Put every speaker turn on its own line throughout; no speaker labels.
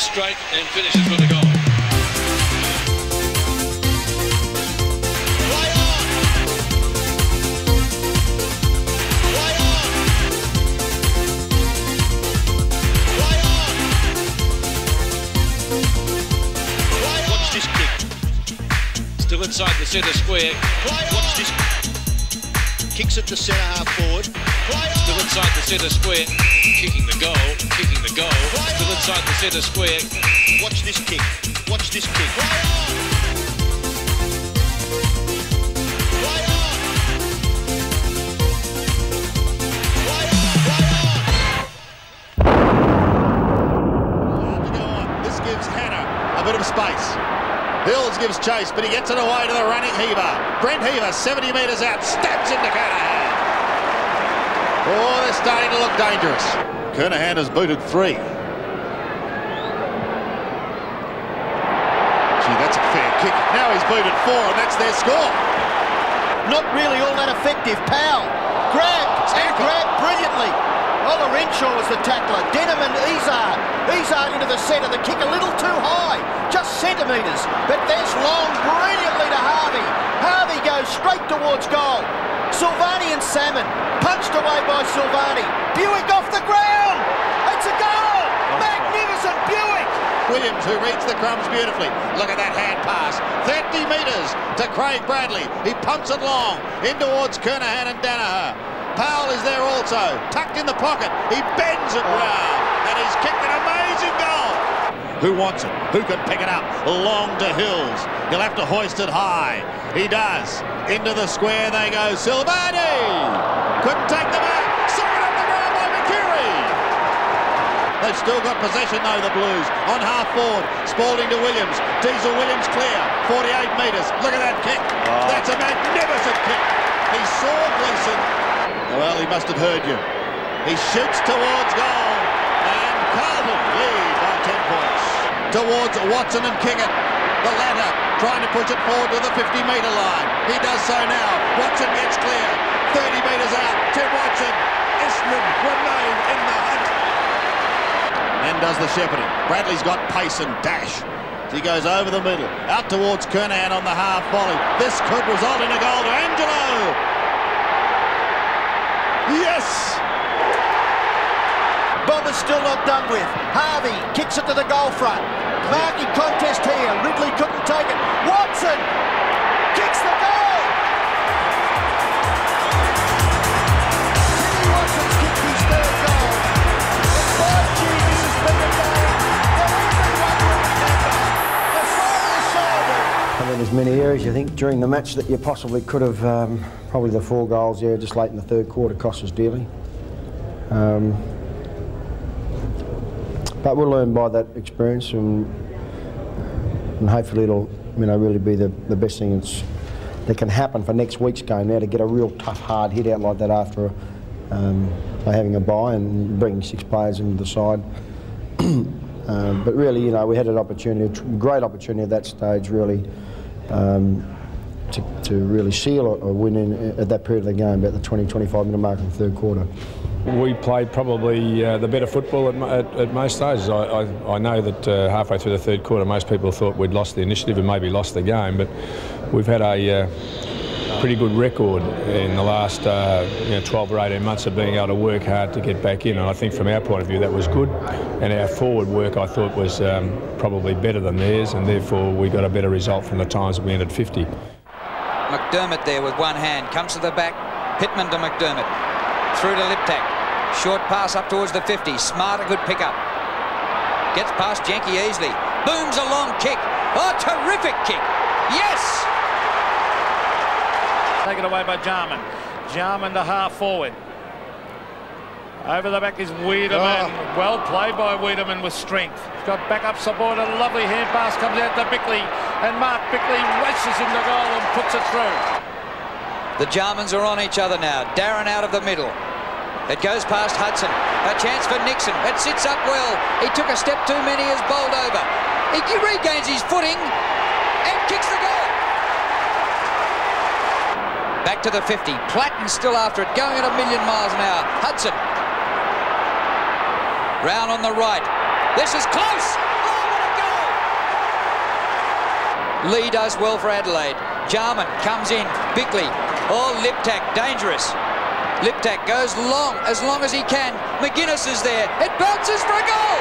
finishes straight and finishes with a goal. Watch this kick. Still inside the centre square. Watch this. Kicks it to centre half forward. Still inside the centre square. Kicking the goal. Kicking the goal. Still inside the centre square. Watch this kick. Watch this kick.
to go on. This gives Hanna a bit of space. Hills gives chase, but he gets it away to the running Heaver. Brent Heaver, 70 metres out, steps into Kernahan. Oh, they're starting to look dangerous. Kernahan has booted three. Gee, that's a fair kick. Now he's booted four, and that's their score.
Not really all that effective. Powell grabbed and grabbed brilliantly. Olarenshaw was the tackler. Denham and Izard. Izard into the centre. The kick a little too high. Just centimetres. But there's Long brilliantly to Harvey. Harvey goes straight towards goal. Silvagni and Salmon. Punched away by Silvagni. Buick off the ground. It's a goal. Oh, Magnificent Buick.
Williams, who reads the crumbs beautifully. Look at that hand pass. 30 metres to Craig Bradley. He pumps it long in towards Kernahan and Danaher. Powell is there also, tucked in the pocket. He bends it oh. round, and he's kicked an amazing goal. Who wants it? Who can pick it up? Long to Hills. He'll have to hoist it high. He does. Into the square they go. Silvagni! Couldn't take the mark. Sawn on the ground by McCurry. They've still got possession though, the Blues. On half forward, Spalding to Williams. Diesel Williams clear. 48 metres. Look at that kick. That's a magnificent kick. He saw Gleeson. Well, he must have heard you. He shoots towards goal. And Carlton lead by 10 points. Towards Watson and Kickett. The latter trying to push it forward to the 50 metre line. He does so now. Watson gets clear. 30 metres out. Tim Watson. Essendon remain in the hunt. Then does the shepherding. Bradley's got pace and dash. He goes over the middle, out towards Kernahan on the half volley. This could result in a goal to Angelo. Yes!
Bombers still not done with. Harvey kicks it to the goal front. Marking contest here. Ridley couldn't take it. Watson kicks the goal. Timmy Watson's kicked his third goal. The 5G News Premier Game. The final.
I mean, there's many areas you think during the match that you possibly could have. Um, probably the four goals, yeah, just late in the third quarter cost us dearly. Um, but we'll learn by that experience, and, and hopefully it'll, you know, really be the, the best thing that can happen for next week's game. Now to get a real tough, hard hit out like that after um, having a bye and bringing six players into the side. Um, but really, you know, we had an opportunity, a great opportunity at that stage, really, um, to, to really seal a, a win in, at that period of the game, about the 20, 25 minute mark in the third quarter.
We played probably uh, the better football at, at, at most stages. I, I, I know that uh, halfway through the third quarter, most people thought we'd lost the initiative and maybe lost the game, but we've had a uh, pretty good record in the last uh, you know, 12 or 18 months of being able to work hard to get back in. And I think from our point of view, that was good. And our forward work, I thought, was um, probably better than theirs, and therefore we got a better result from the times we ended 50.
McDermott there with one hand. Comes to the back. Pittman to McDermott. Through to Liptak. Short pass up towards the 50. Smart, a good pickup. Gets past Yankee easily. Booms a long kick. Oh, terrific kick. Yes!
Taken away by Jarman. Jarman to half forward. Over the back is Wiedemann. Oh. Well played by Wiedemann with strength. He's got back up support. A lovely hand pass comes out to Bickley. And Mark Bickley races into goal and puts it through.
The Jarmans are on each other now. Darren out of the middle. It goes past Hudson. A chance for Nixon. It sits up well. He took a step too many, is bowled over. He regains his footing and kicks the goal. Back to the 50. Platten still after it, going at a million miles an hour. Hudson. Round on the right. This is close. Oh! Lee does well for Adelaide. Jarman comes in. Bickley. Oh, Liptak, dangerous. Liptak goes long, as long as he can. McGuinness is there. It bounces for a goal.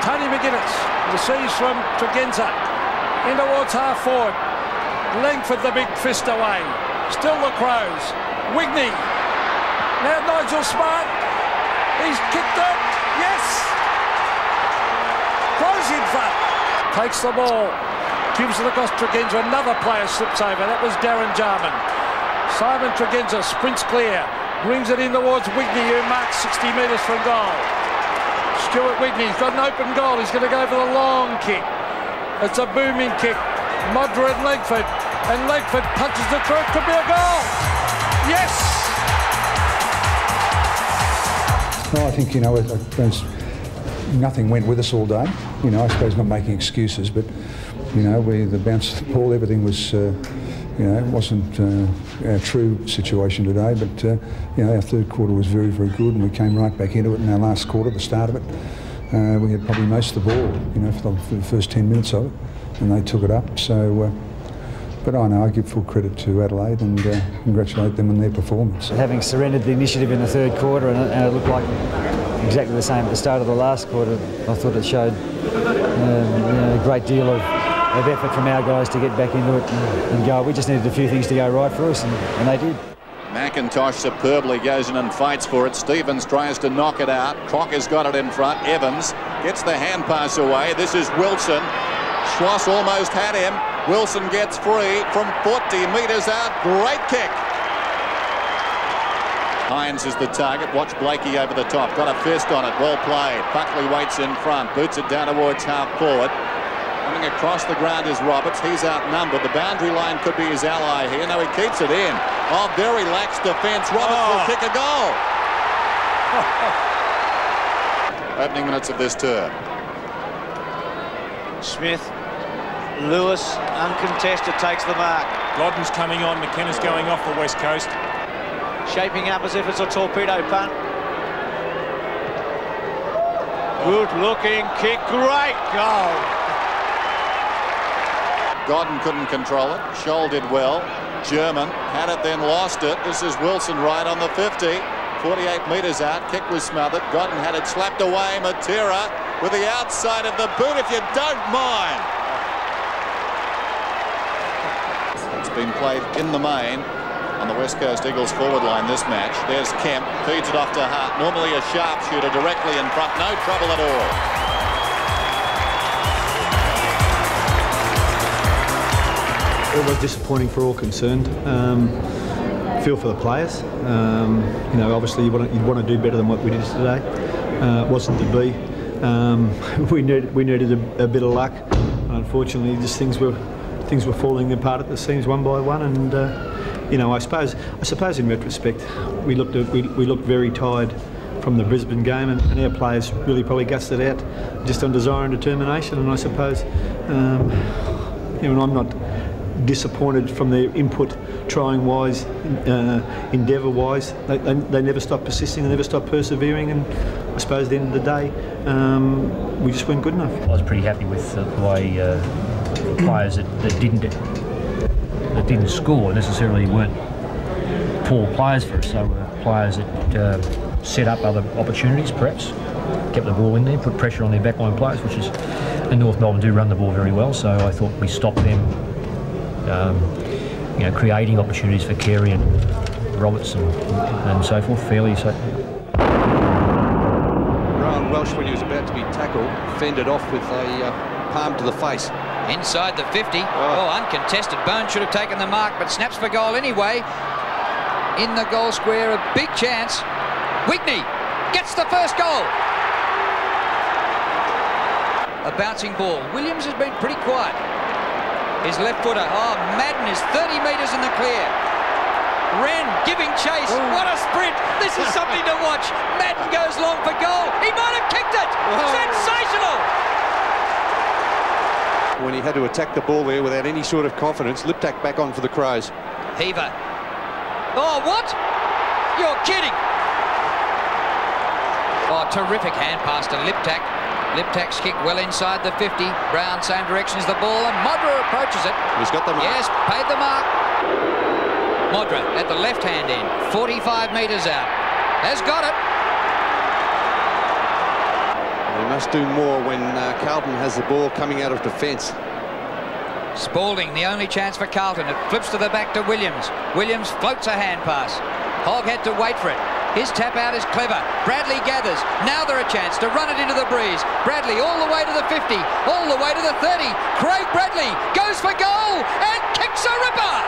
Tony McGuinness receives from Tregenza. In towards half forward. Langford the big fist away. Still the Crows. Wigney. Now Nigel Smart. He's kicked it. Yes. Crows in front. Takes the ball. Gives across Tregenza. Another player slips over. That was Darren Jarman. Simon Tregenza sprints clear. Brings it in towards Wigney who marks 60 metres from goal. Stuart Wigney's got an open goal. He's going to go for the long kick. It's a booming kick. Modra and Langford. And Langford punches the through. Could be a goal. Yes!
No, I think, you know, nothing went with us all day. You know, I suppose not making excuses, but, you know, we the bounce of the ball, everything was, uh, you know, it wasn't uh, our true situation today, but, uh, you know, our third quarter was very, very good and we came right back into it in our last quarter, the start of it. Uh, we had probably most of the ball, you know, for the, for the, first 10 minutes of it, and they took it up. So, uh, but I know I give full credit to Adelaide and uh, congratulate them on their performance.
Having surrendered the initiative in the third quarter, and it, and it, looked like exactly the same at the start of the last quarter, I thought it showed um, you know, a great deal of, of effort from our guys to get back into it and, and go. We just needed a few things to go right for us, and, and they did.
McIntosh superbly goes in and fights for it. Stevens tries to knock it out. Crocker's got it in front. Evans gets the hand pass away. This is Wilson. Schwass almost had him. Wilson gets free from 40 metres out. Great kick. Hines is the target. Watch Blakey over the top. Got a fist on it. Well played. Buckley waits in front. Boots it down towards half forward. Coming across the ground is Roberts. He's outnumbered. The boundary line could be his ally here. No, he keeps it in. Oh, very lax defence. Roberts oh. will kick a goal. Opening minutes of this term.
Smith, Lewis, uncontested, takes the mark.
Godden's coming on. McKenna's going off the West Coast.
Shaping up as if it's a torpedo punt. Good looking kick, great goal.
Godden couldn't control it. Scholl did well. German had it, then lost it. This is Wilson right on the 50. 48 metres out. Kick was smothered. Godden had it slapped away. Matera with the outside of the boot, if you don't mind. It's been played in the main on the West Coast Eagles forward line this match. There's Kemp, feeds it off to Hart. Normally a sharpshooter directly in front. No trouble at all.
It was disappointing for all concerned. Um, feel for the players. Um, you know, obviously you want to, want to do better than what we did today. Uh, it wasn't to be. Um, we needed we needed a, a, bit of luck. Unfortunately, just things were things were falling apart at the seams one by one, and uh, you know, I suppose I suppose in retrospect, we looked at, we, we looked very tired from the Brisbane game, and, and, our players really probably gusted out just on desire and determination. And I suppose, um, you know, I'm not disappointed from their input, trying wise, uh, endeavour wise. They, they, they, never stop persisting, they never stop persevering, and I suppose at the end of the day, um, we just weren't good enough.
I was pretty happy with the way uh, players that, that, didn't that didn't score necessarily weren't poor players for us. They were players that uh, set up other opportunities, perhaps kept the ball in there, put pressure on their backline players, which is and North Melbourne do run the ball very well. So I thought we stopped them um, you know, creating opportunities for Carey and Robertson and, and so forth fairly. So.
Rowan Welsh, when he was about to be tackled, fended off with a uh, palm to the face.
Inside the 50. Oh. oh, uncontested. Bone should have taken the mark, but snaps for goal anyway. In the goal square, a big chance. Wigney gets the first goal. A bouncing ball. Williams has been pretty quiet. His left footer. Oh, Madden is 30 metres in the clear. Wren giving chase. Ooh. What a sprint. This is something to watch. Madden goes long for goal. He might have kicked it. Oh. Sensational.
When he had to attack the ball there without any sort of confidence, Liptak back on for the Crows.
Heaver. Oh, what? You're kidding. Oh, terrific hand pass to Liptak. Liptak's kick well inside the 50. Brown, same direction as the ball, and Modra approaches it.
He's got the mark.
Yes, paid the mark. Modra at the left-hand end, 45 metres out. Has got it.
They must do more when uh, Carlton has the ball coming out of defence.
Spalding, the only chance for Carlton. It flips to the back to Williams. Williams floats a hand pass. Hogg had to wait for it. His tap out is clever. Bradley gathers. Now they're a chance to run it into the breeze. Bradley all the way to the 50, all the way to the 30. Craig Bradley goes for goal and kicks a ripper.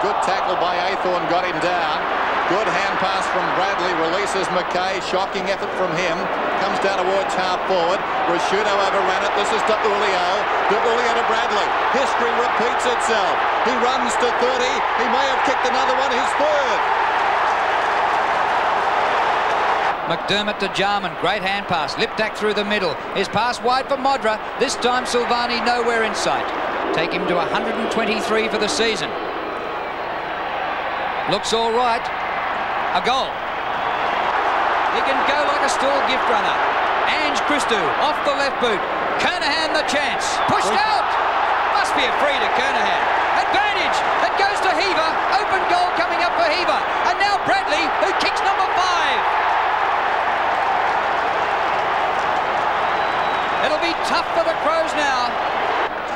Good tackle by Athorn, got him down. Good hand pass from Bradley, releases McKay. Shocking effort from him. Comes down towards half forward. Ricciuto overran it. This is De Ulio. De Ulio to Bradley. History repeats itself. He runs to 30. He may have kicked another one, his third.
McDermott to Jarman, great hand pass, Liptak through the middle, his pass wide for Modra, this time Silvagni nowhere in sight. Take him to 123 for the season. Looks all right, a goal. He can go like a stall gift runner. Ange Christou off the left boot, Kernahan the chance, pushed out, must be a free to Kernahan. Advantage, it goes to Heaver, open goal coming up for Heaver, and now Bradley who kicks number five. It'll be tough for the Crows now.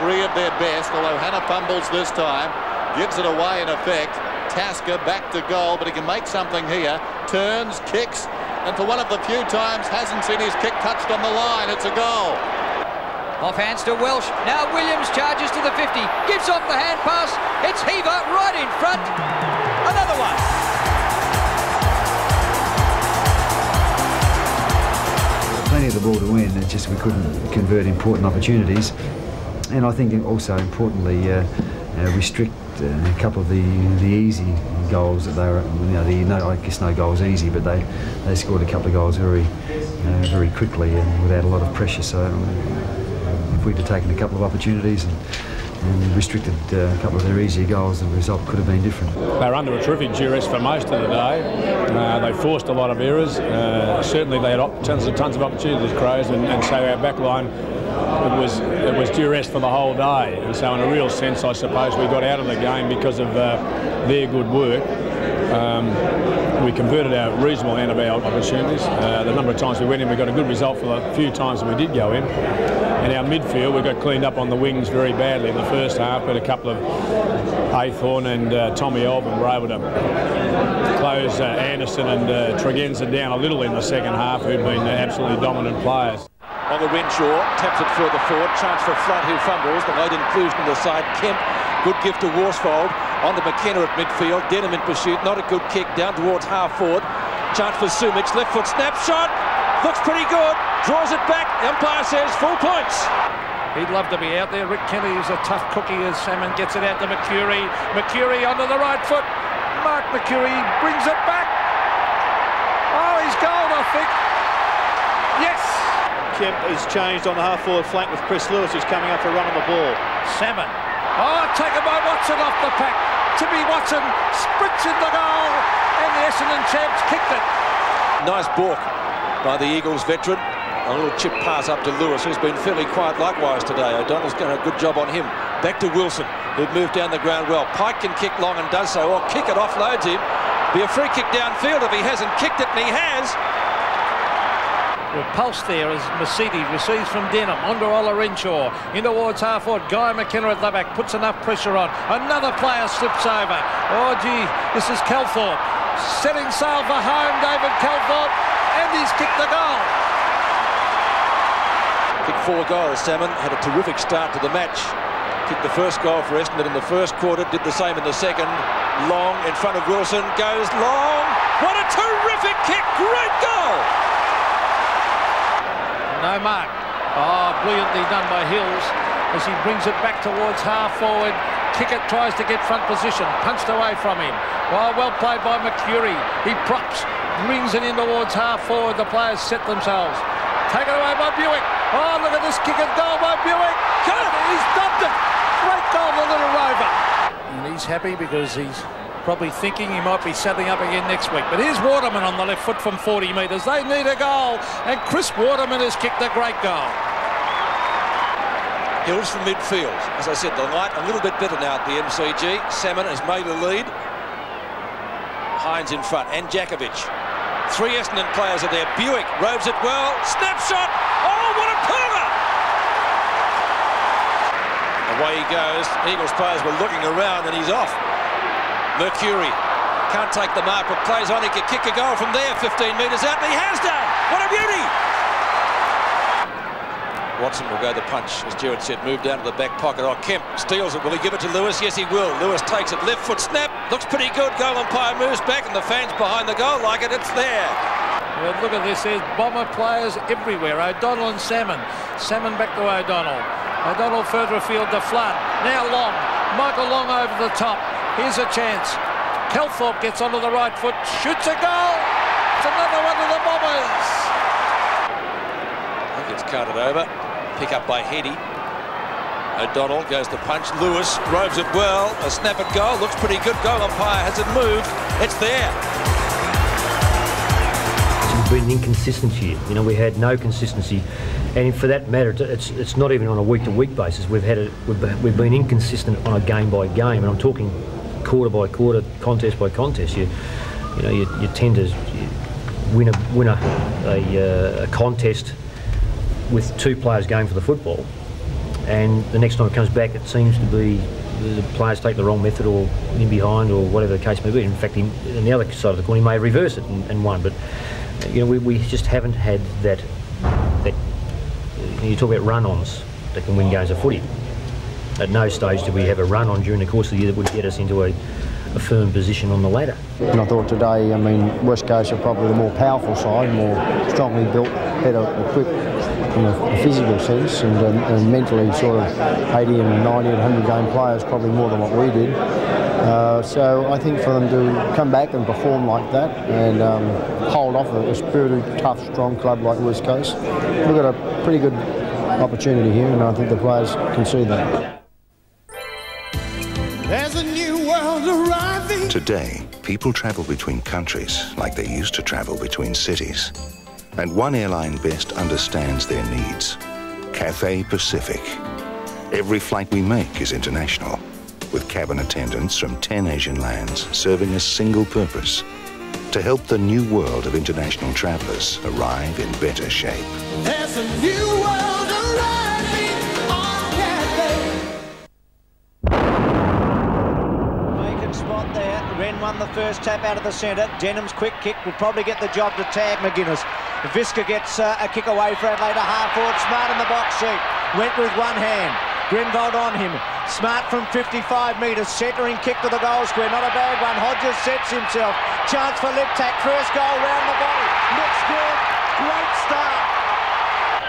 Three of their best, although Hanna fumbles this time. Gives it away in effect. Tasker back to goal, but he can make something here. Turns, kicks, and for one of the few times hasn't seen his kick touched on the line. It's a goal.
Off hands to Welsh. Now Williams charges to the 50. Gives off the hand pass. It's Heaver right in front. Another one.
plenty of the ball to win. It's just we couldn't convert important opportunities, and I think also importantly uh, uh, restrict uh, a couple of the the easy goals that they were. You know, the, no, I guess no goals easy, but they they scored a couple of goals very uh, very quickly and without a lot of pressure. So um, if we'd have taken a couple of opportunities and and restricted uh, a couple of their easier goals, the result could have been different.
They were under a terrific duress for most of the day. Uh, they forced a lot of errors. Uh, certainly they had tons, of, tons of opportunities, Crows, and, and so our back line it was it was duress for the whole day. And so in a real sense, I suppose we got out of the game because of uh, their good work. Um, we converted a reasonable amount of our opportunities. Uh, the number of times we went in, we got a good result for the few times that we did go in. And our midfield, we got cleaned up on the wings very badly in the first half, but a couple of Athorn and uh, Tommy Alvin were able to close uh, Anderson and uh, Tregenza down a little in the second half, who'd been absolutely dominant players.
On the Renshaw, taps it further forward, chance for Flood who fumbles, the late inclusion on the side, Kemp, good gift to Worsfold, on to McKenna at midfield, Denham in pursuit, not a good kick, down towards half forward, chance for Sumich, left foot snapshot, looks pretty good, draws it back, the umpire says full points.
He'd love to be out there. Rick Kelly is a tough cookie as Salmon gets it out to Mercuri. Mercuri onto the right foot. Mark Mercuri brings it back. Oh, he's gold, I think. Yes.
Kemp has changed on the half-forward flank with Chris Lewis, who's coming up for a run on the ball.
Salmon. Oh, taken by Watson off the pack. Timmy Watson sprints in the goal, and the Essendon champs kicked it.
Nice balk by the Eagles veteran. A little chip pass up to Lewis, who's been fairly quiet likewise today. O'Donnell's done a good job on him. Back to Wilson, who'd moved down the ground well. Pike can kick long and does so, or kick it offloads him. Be a free kick downfield if he hasn't kicked it, and he has.
Repulsed there as Mercedes receives from Denham under Olarenshaw in towards half. Guy McKenna at the back puts enough pressure on. Another player slips over. Oh gee, this is Calthorpe setting sail for home. David Calthorpe, and he's kicked the goal.
Kicked four goals. Salmon had a terrific start to the match. Kicked the first goal for Essendon in the first quarter. Did the same in the second. Long in front of Wilson. Goes long. What a terrific kick. Great goal.
No mark. Oh, brilliantly done by Hills as he brings it back towards half forward. Kickett tries to get front position, punched away from him. Well, well played by Mercuri. He props, brings it in towards half forward. The players set themselves. Taken away by Buick. Oh, look at this kick and goal by Buick. Got it. He's dumped it. Great goal, the little rover. And he's happy because he's probably thinking he might be settling up again next week. But here's Waterman on the left foot from 40 metres. They need a goal, and Chris Waterman has kicked a great goal.
Hills from midfield. As I said, the light a little bit better now at the MCG. Salmon has made a lead. Hines in front and Jakovich. Three Essendon players are there. Buick robes it well. Snapshot. Oh, what a corner! Away he goes. Eagles players were looking around and he's off. Mercuri can't take the mark but plays on. He kick a goal from there 15 metres out and he has done. What a beauty! Watson will go the punch, as Gerard said, move down to the back pocket. Oh, Kemp steals it. Will he give it to Lewis? Yes, he will. Lewis takes it. Left foot snap. Looks pretty good. Goal umpire moves back, and the fans behind the goal like it. It's there.
Well, look at this. There's bomber players everywhere. O'Donnell and Salmon. Salmon back to O'Donnell. O'Donnell further afield to Flood. Now Long. Michael Long over the top. Here's a chance. Calthorpe gets onto the right foot. Shoots a goal. It's another one of the Bombers.
I think it's carted over. Pick up by Heady. O'Donnell goes to punch. Lewis robes it well. A snap at goal. Looks pretty good. Goal umpire has it moved. It's there.
We've been inconsistent here. You know, we had no consistency, and for that matter, it's it's not even on a week-to-week basis. We've had a, we've, we've been inconsistent on a game by game, and I'm talking quarter by quarter, contest by contest. You you know, you, you tend to win a win a, a, uh, a contest with two players going for the football, and the next time it comes back, it seems to be the players take the wrong method or in behind or whatever the case may be. In fact, in, the other side of the coin, he may reverse it and, and won. But you know, we, we just haven't had that. That you talk about run-ons that can win games of footy. At no stage did we have a run-on during the course of the year that would get us into a, a firm position on the ladder.
And I thought today, I mean, West Coast are probably the more powerful side, more strongly built, better equipped in a physical sense, and, um, and mentally sort of 80 and 90 and 100 game players, probably more than what we did. Uh, so I think for them to come back and perform like that and um, hold off a, a spirited, tough, strong club like West Coast, we've got a pretty good opportunity here, and I think the players can see that.
Today, people travel between countries like they used to travel between cities. And one airline best understands their needs Cathay Pacific. Every flight we make is international, with cabin attendants from 10 Asian lands serving a single purpose to help the new world of international travelers arrive in better shape.
The first tap out of the centre. Denham's quick kick will probably get the job to tag McGuinness. Visca gets uh, a kick away for Adelaide, a half forward. Smart in the box seat. Went with one hand. Grenvold on him. Smart from 55 metres. Centering kick to the goal square. Not a bad one. Hodges sets himself. Chance for Liptak. First goal round the body. Looks good. Great start.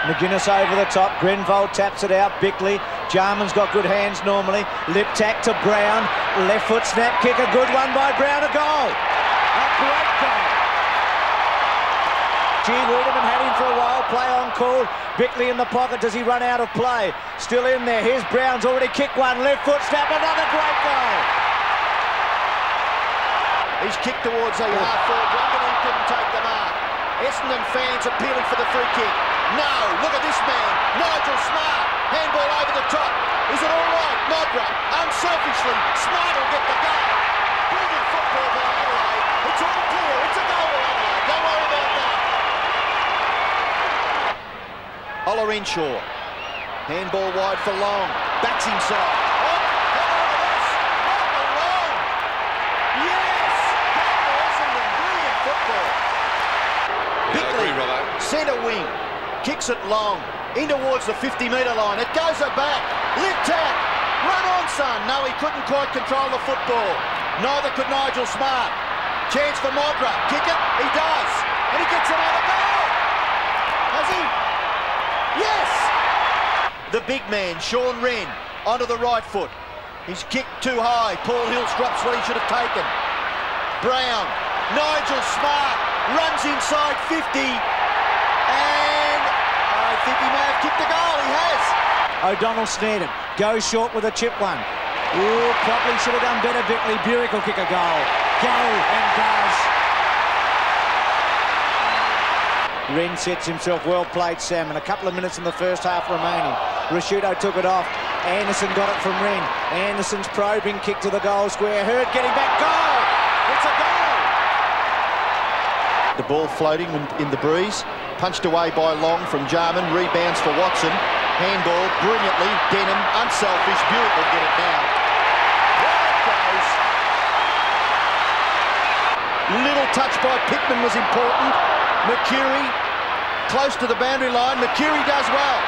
McGuinness over the top. Grenvold taps it out. Bickley. Jarman's got good hands normally. Liptak to Brown. Left foot snap kick. A good one by Brown. A goal. A great goal. G. Wiedemann had him for a while. Play on call. Bickley in the pocket. Does he run out of play? Still in there. Here's Brown's already kicked one. Left foot snap. Another great goal. He's kicked towards the half forward. Wanganeen couldn't take the mark. Essendon fans appealing for the free kick. No, look at this man. Nigel Smart. Handball over the top. Is it all right? Modra. Unselfishly, Smart will get the goal. Brilliant football by Adelaide. It's all clear. It's a goal for Adelaide. Don't worry about that. Olarenshaw. Handball wide for Long. Backs himself. Oh, come on, this. Michael Long. Yes! Goal for Essendon. Brilliant football. Bickley, centre wing. Kicks it long. In towards the 50 metre line. It goes it back. Liptak. Run on, son. No, he couldn't quite control the football. Neither could Nigel Smart. Chance for Modra. Kick it. He does. And he gets another goal. Has he? Yes! The big man, Sean Wren, onto the right foot. He's kicked too high. Paul Hills drops what he should have taken. Brown, Nigel Smart runs inside 50. And I think he may have kicked the goal. He has. O'Donnell snared it. Goes short with a chip one.
Ooh, probably should have done better, Bickley. Buick will kick a goal. Go and does. Wren sets himself well played, Sam, and a couple of minutes in the first half remaining. Ricciuto took it off. Anderson got it from Wren. Anderson's probing kick to the goal square. Hird getting back. Goal! It's a goal!
The ball floating in the breeze. Punched away by Long from Jarman. Rebounds for Watson. Handball brilliantly. Denham, unselfish. Buick will get it now. Little touch by Pittman was important. Mercuri close to the boundary line. Mercuri does well.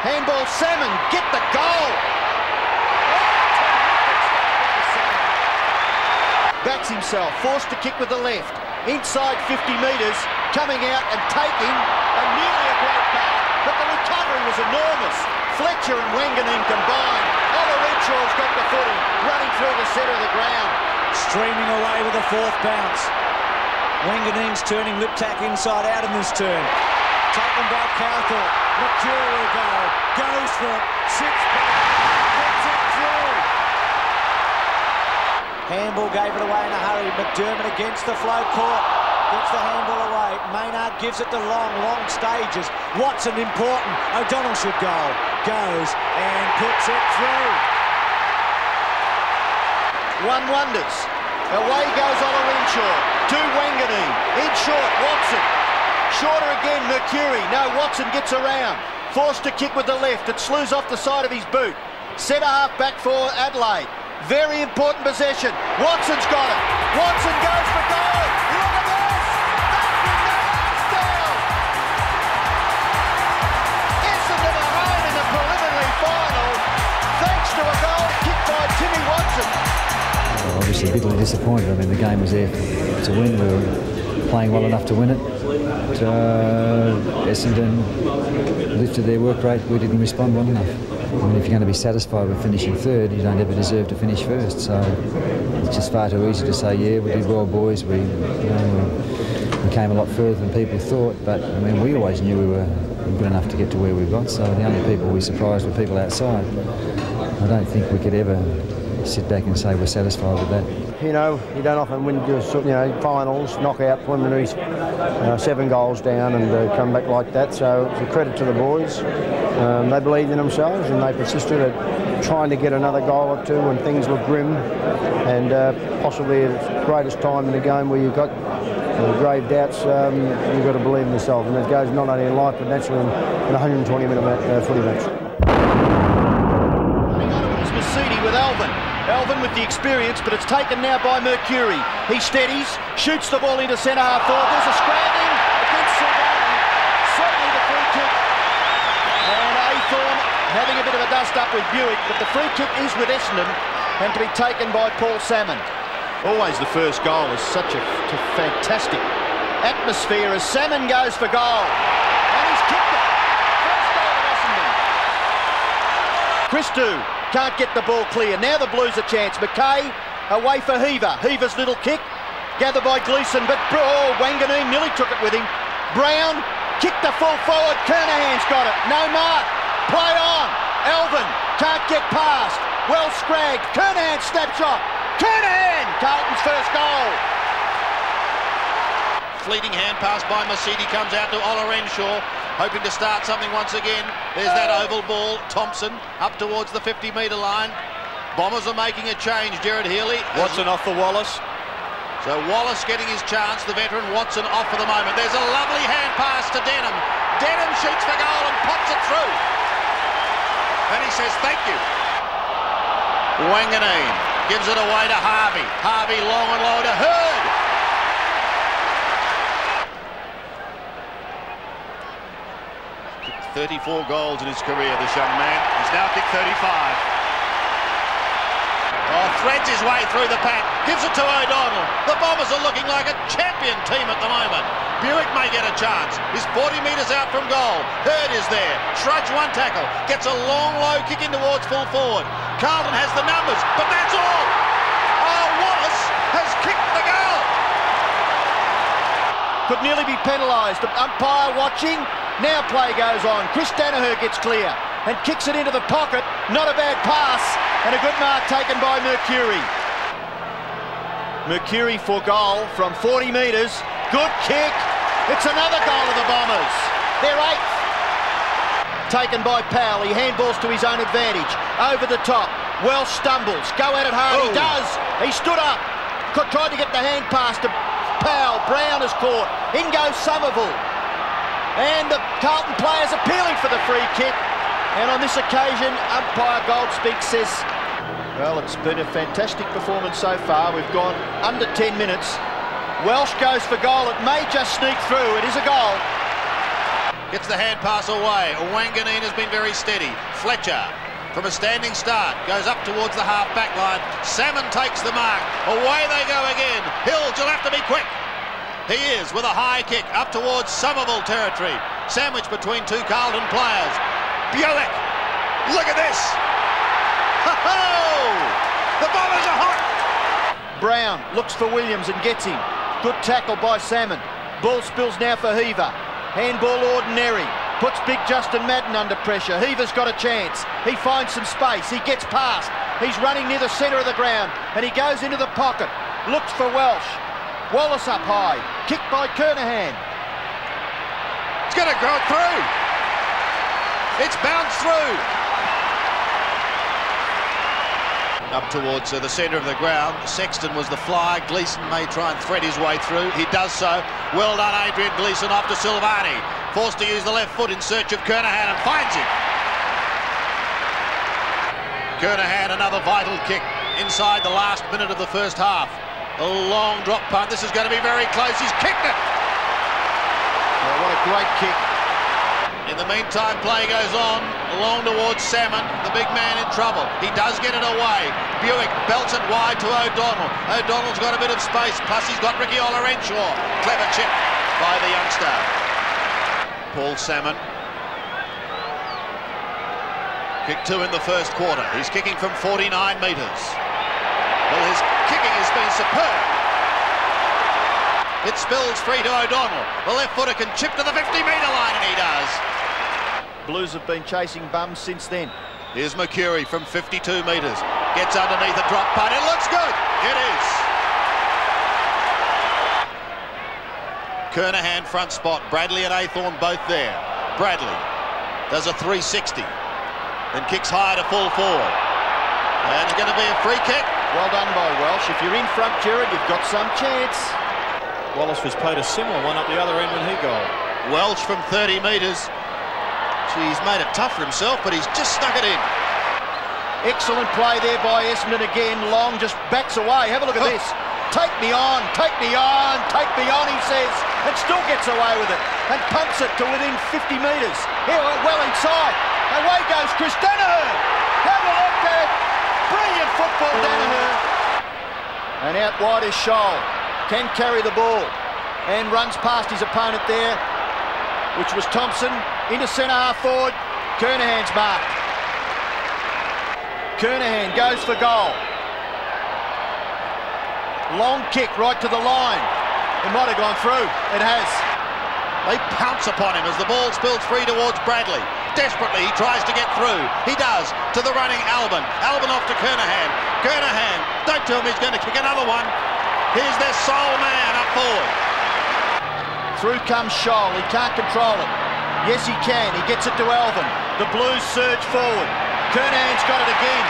Handball Salmon, get the goal. Backs himself, forced to kick with the left. Inside 50 metres, coming out and taking a nearly a great mark, but the recovery was enormous. Fletcher and Wanganeen combined. Oliver Renshaw's got the footing, running through the centre of the ground.
Streaming away with a fourth bounce. Wanganeen's turning Liptak inside out in this turn. Taken by Calthorpe. Will go. Goes for it. Sits back. Gets it through. Handball gave it away in a hurry. McDermott against the flow court. Gets the handball away. Maynard gives it to Long. Long stages. Watson important. O'Donnell should go. Goes and puts it through.
One wonders. Away goes Olarenshaw. To Wanganeen. In short, Watson. Shorter again, Mercuri. No, Watson gets around. Forced to kick with the left. It slews off the side of his boot. Centre half back for Adelaide. Very important possession. Watson's got it. Watson goes for goal. By Timmy Watson.
Obviously bitterly disappointed. I mean, the game was there to win. We were playing well enough to win it. But, uh, Essendon lifted their work rate. We didn't respond well enough. I mean, if you're going to be satisfied with finishing third, you don't ever deserve to finish first. So it's just far too easy to say, yeah, we did well, boys. We, you know, we, we came a lot further than people thought. But I mean, we always knew we were good enough to get to where we got. So the only people we surprised were people outside. I don't think we could ever sit back and say we're satisfied with that.
You know, you don't often win, just, you know, finals, knockout, preliminaries, uh, seven goals down and uh, come back like that. So it's a credit to the boys. Um, they believed in themselves and they persisted at trying to get another goal or two when things looked grim. And uh, possibly the greatest time in the game where you've got uh, grave doubts, um, you've got to believe in yourself. And it goes not only in life but naturally in, in a 120 minute uh, footy match.
It's Misiti with Alvin. With the experience, but it's taken now by Mercuri. He steadies, shoots the ball into centre half forward. There's a scrambling against Silvagni. Certainly the free kick. And Athorn having a bit of a dust up with Buick, but the free kick is with Essendon and to be taken by Paul Salmon. Always the first goal is such a fantastic atmosphere as Salmon goes for goal. And he's kicked it. First goal of Essendon. Christou can't get the ball clear. Now the Blues a chance. McKay away for Heaver. Heaver's little kick. Gathered by Gleeson, but oh, Wanganeen nearly took it with him. Brown kicked the full forward. Kernahan's got it. No mark. Play on. Alvin can't get past. Well scragged. Kernahan snapshot. Kernahan! Carlton's first goal.
Fleeting hand pass by Misiti comes out to Olarenshaw, hoping to start something once again. There's that oh. oval ball. Thompson up towards the 50 metre line. Bombers are making a change. Gerard Healy.
Watson off for Wallis.
So Wallis getting his chance. The veteran Watson off for the moment. There's a lovely hand pass to Denham. Denham shoots for goal and pops it through. And he says thank you. Wanganeen gives it away to Harvey. Harvey long and low to Hird. 34 goals in his career, this young man. He's now kicked 35. Oh, threads his way through the pack, gives it to O'Donnell. The Bombers are looking like a champion team at the moment. Buick may get a chance. He's 40 metres out from goal. Hird is there. Shrugs one tackle. Gets a long, low kick in towards full forward. Carlton has the numbers, but that's all. Oh, Wallis has kicked the goal.
Could nearly be penalised. The umpire watching. Now play goes on. Chris Danaher gets clear and kicks it into the pocket. Not a bad pass, and a good mark taken by Mercuri. Mercuri for goal from 40 metres. Good kick. It's another goal of the Bombers. They're eighth. Taken by Powell. He handballs to his own advantage. Over the top. Welsh stumbles. Go at it hard. He oh. does. He stood up. Tried to get the hand pass to Powell. Brown is caught. In goes Somerville. And the Carlton players appealing for the free kick. And on this occasion, umpire Goldspeak says well, it's been a fantastic performance so far. We've gone under 10 minutes. Welsh goes for goal. It may just sneak through. It is a goal.
Gets the hand pass away. Wanganeen has been very steady. Fletcher from a standing start goes up towards the half back line. Salmon takes the mark. Away they go again. Hill you'll have to be quick. He is with a high kick up towards Somerville territory. sandwiched between two Carlton players. Buick. Look at this. The Bombers are hot!
Brown looks for Williams and gets him. Good tackle by Salmon. Ball spills now for Heaver. Handball ordinary. Puts big Justin Madden under pressure. Heaver's got a chance. He finds some space. He gets past. He's running near the centre of the ground and he goes into the pocket. Looks for Welsh. Wallis up high. Kicked by Kernahan.
It's going to go through. It's bounced through. Up towards uh, the centre of the ground. Sexton was the flyer. Gleeson may try and thread his way through. He does so. Well done, Adrian Gleeson off to Silvagni. Forced to use the left foot in search of Kernahan and finds him. Kernahan, another vital kick inside the last minute of the first half. A long drop punt. This is going to be very close. He's kicked it.
Oh, what a great kick.
In the meantime, play goes on along towards Salmon, the big man in trouble. He does get it away. Buick belts it wide to O'Donnell. O'Donnell's got a bit of space, plus he's got Ricky Olarenshaw. Clever chip by the youngster. Paul Salmon. Kick two in the first quarter. He's kicking from 49 metres. Well, his kicking has been superb. It spills free to O'Donnell. The left footer can chip to the 50-metre line, and he does.
Blues have been chasing bums since then.
Here's Mercuri from 52 metres. Gets underneath a drop punt. It looks good. It is. Kernahan front spot. Bradley and Athorn both there. Bradley does a 360. Then kicks high to full forward. And it's going to be a free kick.
Well done by Welsh. If you're in front, Gerard, you've got some chance.
Wallis was paid a similar one up the other end when he goal.
Welsh from 30 metres. He's made it tough for himself, but he's just stuck it in.
Excellent play there by Essendon again. Long just backs away. Have a look at oh. this. Take me on, take me on, take me on, he says, and still gets away with it and pumps it to within 50 metres. Here, well inside. Away goes Chris Danaher. Have a look there. Brilliant football. And out wide is Scholl. Can carry the ball and runs past his opponent there, which was Thompson. Into centre half forward. Kernahan's marked. Kernahan goes for goal. Long kick right to the line. It might have gone through. It has.
They pounce upon him as the ball spills free towards Bradley. Desperately, he tries to get through. He does. To the running Alvin. Alvin off to Kernahan. Kernahan. Don't tell me he's going to kick another one. Here's their sole man up forward.
Through comes Scholl. He can't control it. Yes, he can. He gets it to Alvin. The Blues surge forward. Kernahan's got it again.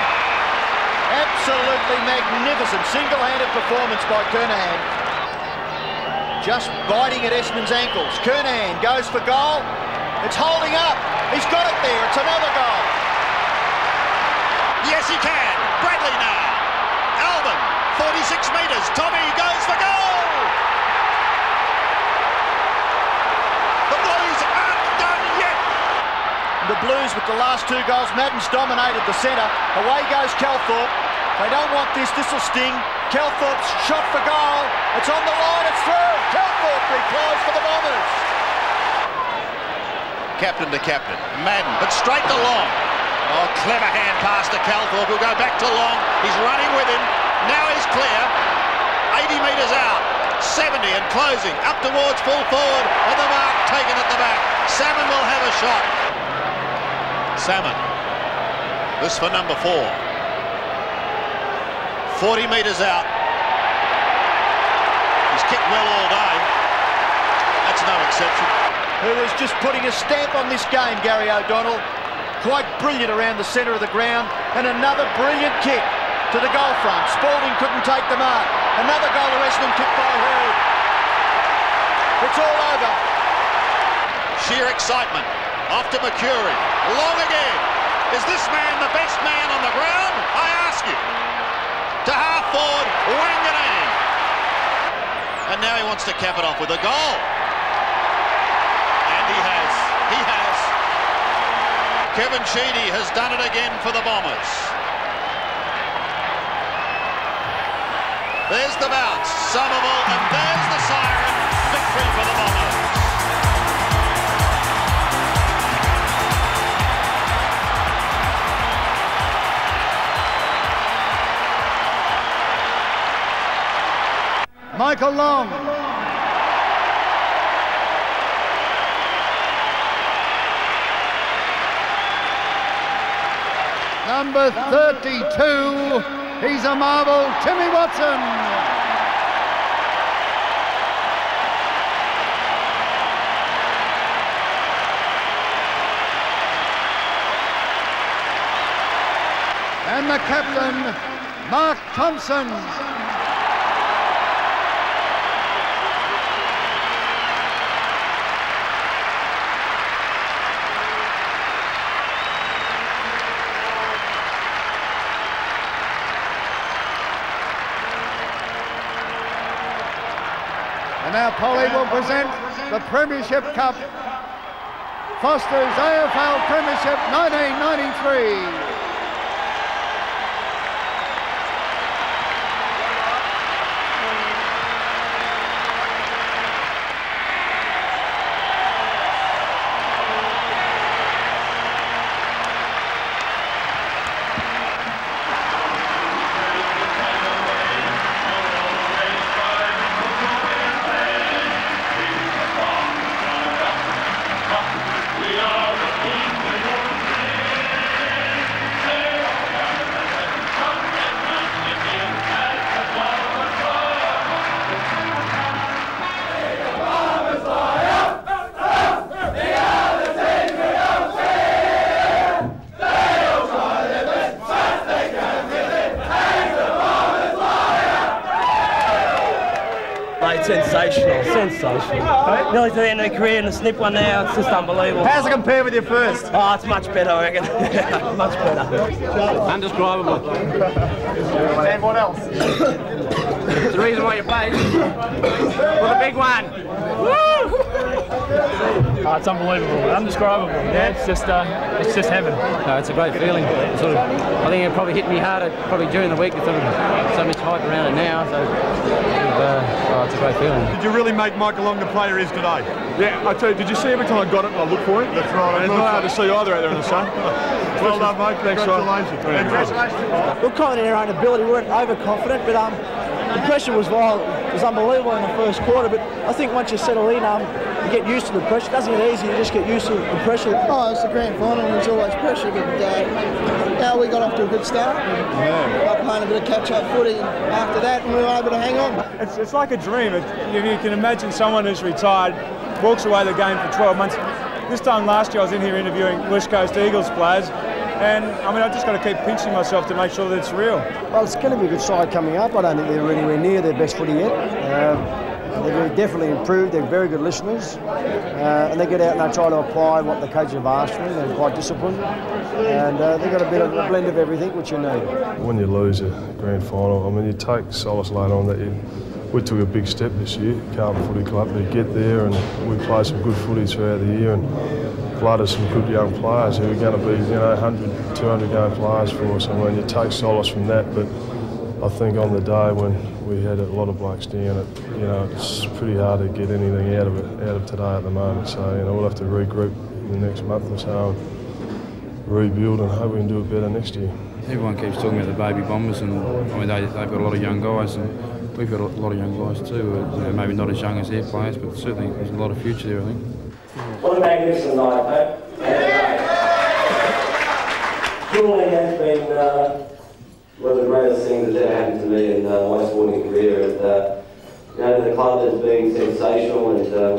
Absolutely magnificent single-handed performance by Kernahan. Just biting at Essendon's ankles. Kernahan goes for goal. It's holding up. He's got it there. It's another goal.
Yes, he can. Bradley now. Alvin, 46 metres. Tommy goes for goal.
The Blues aren't done yet. The Blues with the last two goals. Madden's dominated the centre. Away goes Calthorpe. They don't want this. This will sting. Calthorpe's shot for goal. It's on the line. It's through. Calthorpe replies for the Bombers.
Captain to captain. Madden, but straight to Long. Oh, clever hand pass to Calthorpe. He'll go back to Long. He's running with him. Now he's clear. 80 metres out. 70 and closing. Up towards full forward. And the mark taken at the back. Salmon will have a shot. Salmon. This for number four. 40 metres out. He's kicked well all day. That's no exception.
Who is just putting a stamp on this game, Gary O'Donnell. Quite brilliant around the centre of the ground. And another brilliant kick to the goal front. Spalding couldn't take the mark. Another goal to Essendon kick by Hird. It's all over.
Sheer excitement. Off to Mercuri. Long again. Is this man the best man on the ground? I ask you. To half forward, Wanganeen. And now he wants to cap it off with a goal. He has. He has. Kevin Sheedy has done it again for the Bombers. There's the bounce, Somerville, and there's the siren. Victory for the Bombers.
Michael Long. Number 32, he's a marvel, Timmy Watson. And the captain, Mark Thompson. And now Present the Premiership Cup. Foster's AFL Premiership 1993.
Mate, sensational, sensational. Nearly to the end of the career and the snip one now, it's just unbelievable.
How's it compare with your first?
Oh, it's much better, I reckon. much better.
Undescribable.
And what else?
The reason why you played. For the big one. Woo!
Oh, it's unbelievable, undescribable. Yeah, it's just, uh, it's just heaven.
No, it's a great feeling. Sort of, I think it probably hit me harder probably during the week. There's sort of so much hype around it now. So uh, oh, it's a great feeling.
Did you really make Michael Long the player he is today? Yeah, I tell you, did you see every time I got it and I looked for it? That's right. And it's not hard to see either out there in the sun. well done, mate. Thanks, Congratulations. Congratulations.
We're confident in our own ability. We weren't overconfident, but um, the pressure was well, was unbelievable in the first quarter. But I think once you settle in, um, you get used to the pressure. It doesn't get easy. You just get used to the pressure.
Oh, it's the grand final, and there's always pressure. But uh, now we got off to a good start. And yeah. playing a bit of catch-up footy after that, and we were able to hang on.
It's, it's like a dream. It, you, you can imagine someone who's retired, walks away the game for 12 months. This time last year, I was in here interviewing West Coast Eagles players. And I mean, I've just got to keep pinching myself to make sure that it's real.
Well, it's going to be a good side coming up. I don't think they're anywhere near their best footy yet. Um, they've definitely improved. They're very good listeners, uh, and they get out and they try to apply what the coaches have asked them. They're quite disciplined, and uh, they've got a bit of a blend of everything which you need.
When you lose a grand final, I mean, you take solace later on that you. We took a big step this year, Carlton Footy Club, to get there, and we played some good footy throughout the year. And, blooded some good young players who are going to be, you know, 100, 200 game players for us. And when you take solace from that, but I think on the day when we had a lot of blokes down, it, you know, it's pretty hard to get anything out of it, out of today at the moment. So, you know, we'll have to regroup in the next month or so and rebuild and hope we can do it better next year.
Everyone keeps talking about the baby bombers, and I mean they, they've got a lot of young guys, and we've got a lot of young guys too. Uh, you know, maybe not as young as their players, but certainly there's a lot of future there. I think.
What a magnificent night, mate.
Schooling has been uh, one of the greatest things that's ever happened to me in uh, my sporting career. And, uh, you know, the club has been sensational and, um,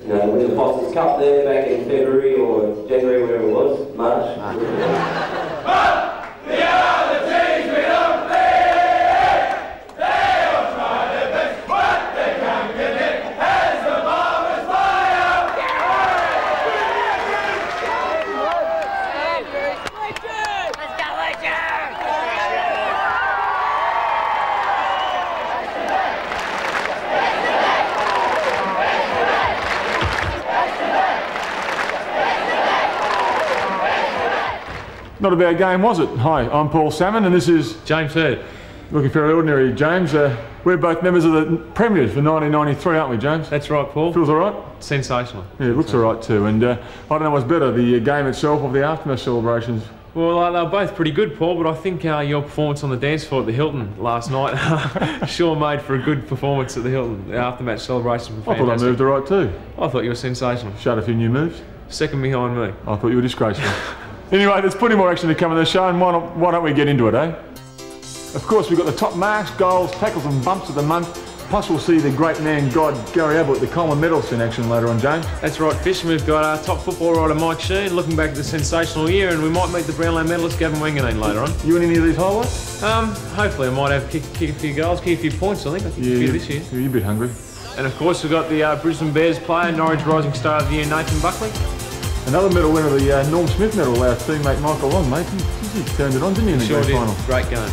you know, with the Foster's Cup there back in February or January, whatever it was, March.
Not a bad game, was it? Hi, I'm Paul Salmon, and this is James Hird. Looking fairly ordinary, James. Uh, we're both members of the Premiers for 1993, aren't we, James?
That's right, Paul.
Feels all right?
Sensational.
Yeah, it looks all right too. And uh, I don't know what's better, the uh, game itself or the aftermath celebrations.
Well, uh, they were both pretty good, Paul, but I think uh, your performance on the dance floor at the Hilton last night sure made for a good performance at the Hilton. The after-match celebrations were
I thought I moved all right too.
I thought you were sensational.
Showed a few new moves.
Second behind me.
I thought you were disgraceful. anyway, there's plenty more action to come in the show, and why don't, why don't we get into it, eh? Of course, we've got the top marks, goals, tackles, and bumps of the month. Plus, we'll see the great man, God, Gary Ablett, the Coleman medals in action later on, James.
That's right, Fish. and We've got our top football writer Mike Sheahan looking back at the sensational year, and we might meet the Brownlow medalist Gavin Wanganeen later on.
You in any of these highlights?
Um, hopefully I might have kick, kick a few goals, kick a few points. I think I kicked a few this year.
You're a bit hungry.
And of course we've got the uh, Brisbane Bears player, Norwich Rising Star of the Year, Nathan Buckley.
Another medal winner, of the uh, Norm Smith medal, our teammate Michael Long, mate. He, he turned it on, didn't he, in the
Sure
grand
did.
final?
Great game.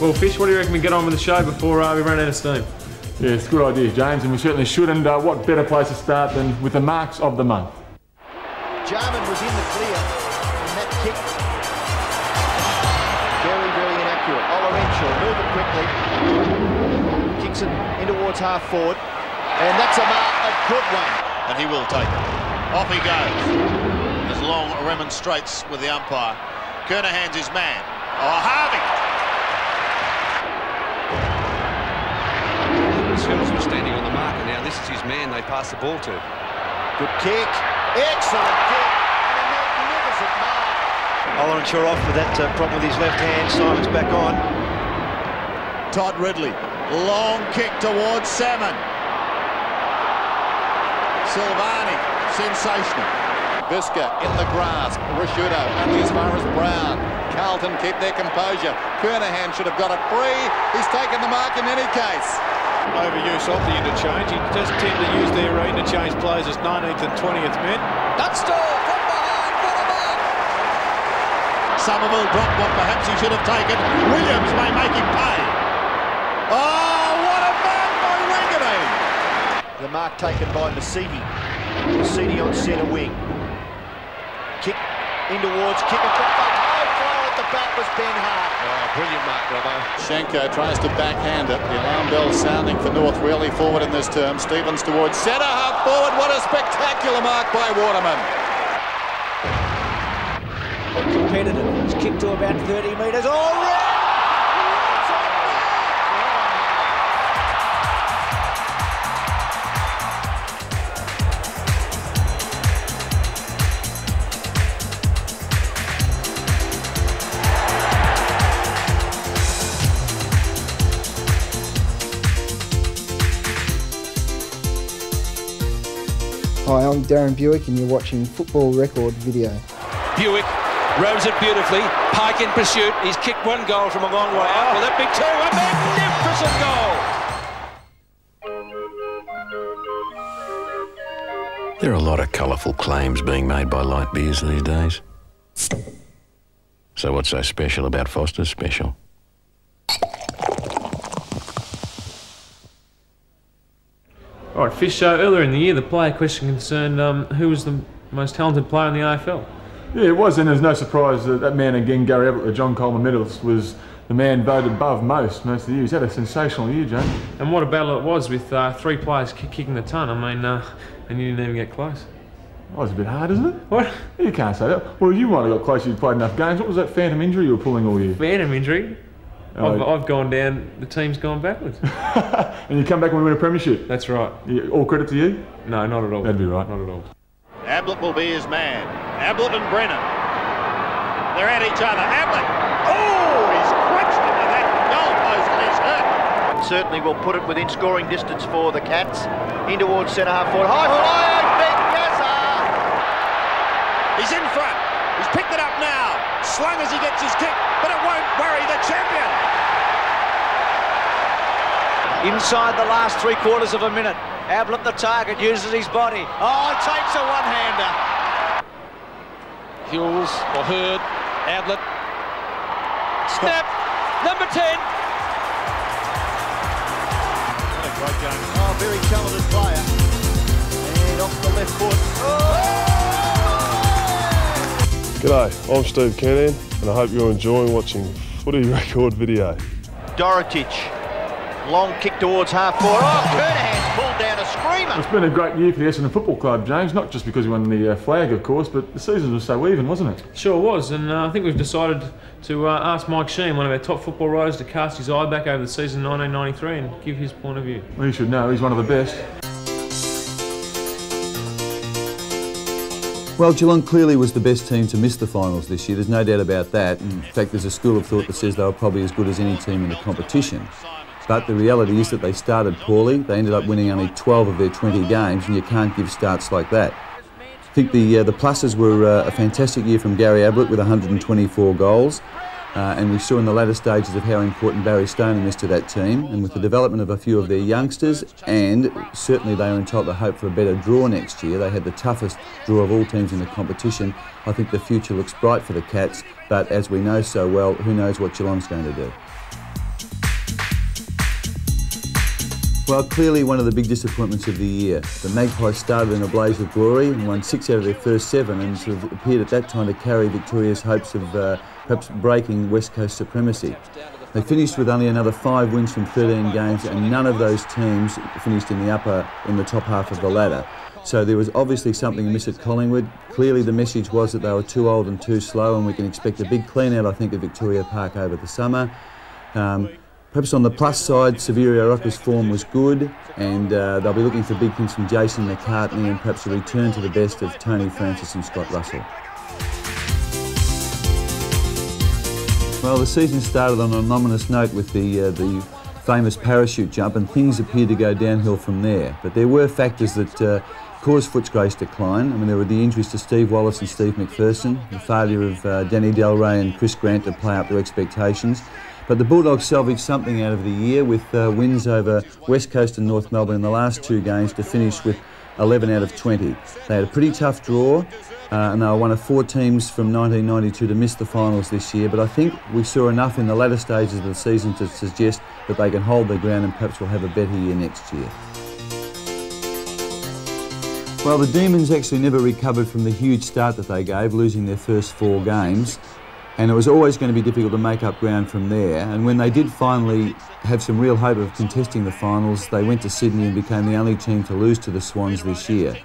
Well, Fish, what do you reckon we get on with the show before uh, we run out of steam?
Yeah, it's a good idea, James, and we certainly should. And uh, what better place to start than with the marks of the month?
Jarman was in the clear, and that kick very, very inaccurate. Olarenshaw, move it quickly. Kicks it in towards half forward, and that's a mark, a good one.
and he will take it. Off he goes. As Long remonstrates with the umpire. Kernahan's his man. Oh, Harvey!
Hills was standing on the marker now. This is his man they pass the ball to.
Good kick. Excellent kick. And a magnificent mark.
Olarenshaw off with that uh, problem with his left hand. Simon's back on.
Todd Ridley. Long kick towards Salmon. Silvagni. Sensational.
Visca in the grasp. Rashudo only as far as Brown. Carlton keep their composure. Kernahan should have got it free. He's taken the mark in any case.
Overuse of the interchange. He does tend to use their interchange players as 19th and 20th men.
Dunstall from behind for the mark. Somerville dropped what perhaps he should have taken. Williams may make him pay. Oh, what a man by Wanganeen.
The mark taken by Misiti. Misiti on centre wing. Kick in towards, kick across. Oh, the high flow at the back was Ben Hart.
Oh, brilliant mark, Robbo. Shenko tries to backhand it. The alarm bell sounding for North Whaley forward in this term. Stevens towards centre, half forward. What a spectacular mark by Waterman.
Competitive. He's kicked to about 30 metres. Oh,
Darren Bewick, and you're watching Football Record Video.
Bewick rows it beautifully. Pike in pursuit. He's kicked one goal from a long way out. Will that be two? A magnificent goal.
There are a lot of colourful claims being made by light beers these days. So what's so special about Foster's Special?
All right, Fish. Uh, earlier in the year, the player question concerned um, who was the most talented player in the AFL.
Yeah, it was, and there's no surprise that that man again, Gary Ablett, the John Coleman medalist, was the man voted above most most of the year. He's had a sensational year, James.
And what a battle it was with uh, three players ki- kicking the ton. I mean, uh, and you didn't even get close.
Oh, it's a bit hard, isn't it?
What?
You can't say that. Well, you might have got close if you played enough games. What was that phantom injury you were pulling all year?
Phantom injury.
Oh.
I've, I've gone down. The team's gone backwards.
And you come back when we win a premiership.
That's right.
You- all credit to you?
No, not at all.
That'd be right.
Not at all.
Ablett will be his man. Ablett and Brennan. They're at each other. Ablett. Oh, he's crunched into that goal post and he's hurt.
Certainly will put it within scoring distance for the Cats. In towards centre half forward. High fly, Big Yasser!
He's in front. He's picked it up now. Slung as he gets his kick, but it won't worry the champion.
Inside the last three quarters of a minute. Ablett the target, uses his body. Oh, takes a one-hander.
Hills or Hird, Ablett. Snap, number 10.
What a great game. Oh, very talented player. And off the left foot. Oh!
G'day, I'm Steve Kernahan and I hope you're enjoying watching Footy Record Video.
Dorotich. Long kick towards half forward. Oh, Kernahan's pulled down a screamer.
It's been a great year for the Essendon Football Club, James, not just because we won the uh, flag, of course, but the season was so even, wasn't it?
Sure was, and uh, I think we've decided to uh, ask Mike Sheahan, one of our top football writers, to cast his eye back over the season 1993 and give his point of view.
Well, you should know, he's one of the best.
Well, Geelong clearly was the best team to miss the finals this year. There's no doubt about that. In fact, there's a school of thought that says they were probably as good as any team in the competition. But the reality is that they started poorly. They ended up winning only 12 of their 20 games, and you can't give starts like that. I think the uh, the pluses were uh, a fantastic year from Gary Ablett with 124 goals. Uh, and we saw in the latter stages of how important Barry Stone is to that team. And with the development of a few of their youngsters, and certainly they are entitled to hope for a better draw next year. They had the toughest draw of all teams in the competition. I think the future looks bright for the Cats, but as we know so well, who knows what Geelong's going to do. Well, clearly one of the big disappointments of the year. The Magpies started in a blaze of glory and won six out of their first seven and sort of appeared at that time to carry Victoria's hopes of uh, perhaps breaking West Coast supremacy. They finished with only another five wins from 13 games and none of those teams finished in the upper, in the top half of the ladder. So there was obviously something amiss at Collingwood. Clearly the message was that they were too old and too slow and we can expect a big clean out, I think, at Victoria Park over the summer. Um, Perhaps on the plus side, Saverio Rocca's form was good, and uh, they'll be looking for big things from Jason McCartney and perhaps a return to the best of Tony Francis and Scott Russell. Well, the season started on an ominous note with the, uh, the famous parachute jump, and things appeared to go downhill from there. But there were factors that uh, caused Footscray's decline. I mean, there were the injuries to Steve Wallis and Steve McPherson, the failure of uh, Danny Del Re and Chris Grant to play up to expectations. But the Bulldogs salvaged something out of the year with uh, wins over West Coast and North Melbourne in the last two games to finish with 11 out of 20. They had a pretty tough draw. Uh, and they were one of four teams from 1992 to miss the finals this year. But I think we saw enough in the latter stages of the season to suggest that they can hold their ground and perhaps we'll have a better year next year. Well, the Demons actually never recovered from the huge start that they gave, losing their first four games and it was always going to be difficult to make up ground from there. And when they did finally have some real hope of contesting the finals, they went to Sydney and became the only team to lose to the Swans this year.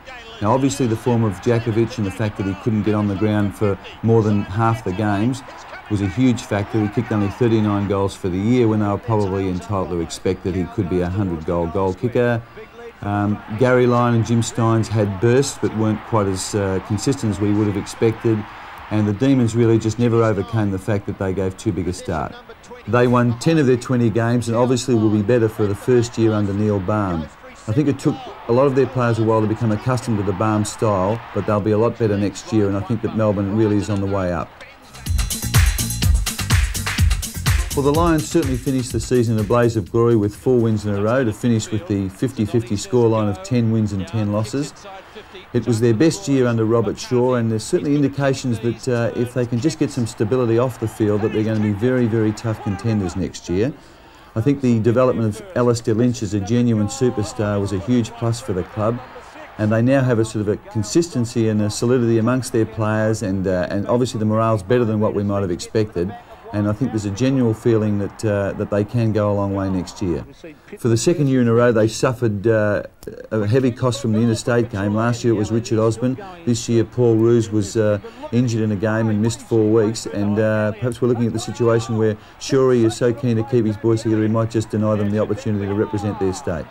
Now, obviously, the form of Jakovich and the fact that he couldn't get on the ground for more than half the games was a huge factor. He kicked only 39 goals for the year when they were probably entitled to expect that he could be a 100 goal goal kicker. Um, Gary Lyon and Jim Stynes had bursts but weren't quite as uh, consistent as we would have expected and the Demons really just never overcame the fact that they gave too big a start. They won 10 of their 20 games and obviously will be better for the first year under Neil Balme. I think it took a lot of their players a while to become accustomed to the Balme style, but they'll be a lot better next year and I think that Melbourne really is on the way up. Well, the Lions certainly finished the season in a blaze of glory with four wins in a row to finish with the 50-50 scoreline of 10 wins and 10 losses. It was their best year under Robert Shaw, and there's certainly indications that uh, if they can just get some stability off the field, that they're going to be very, very tough contenders next year. I think the development of Alastair Lynch as a genuine superstar was a huge plus for the club, and they now have a sort of a consistency and a solidity amongst their players, and uh, and obviously the morale's better than what we might have expected and I think there's a genuine feeling that uh, that they can go a long way next year. For the second year in a row, they suffered uh, a heavy cost from the interstate game. Last year it was Richard Osborne. This year Paul Roos was uh, injured in a game and missed four weeks. And uh, perhaps we're looking at the situation where Shuri is so keen to keep his boys together, he might just deny them the opportunity to represent their state.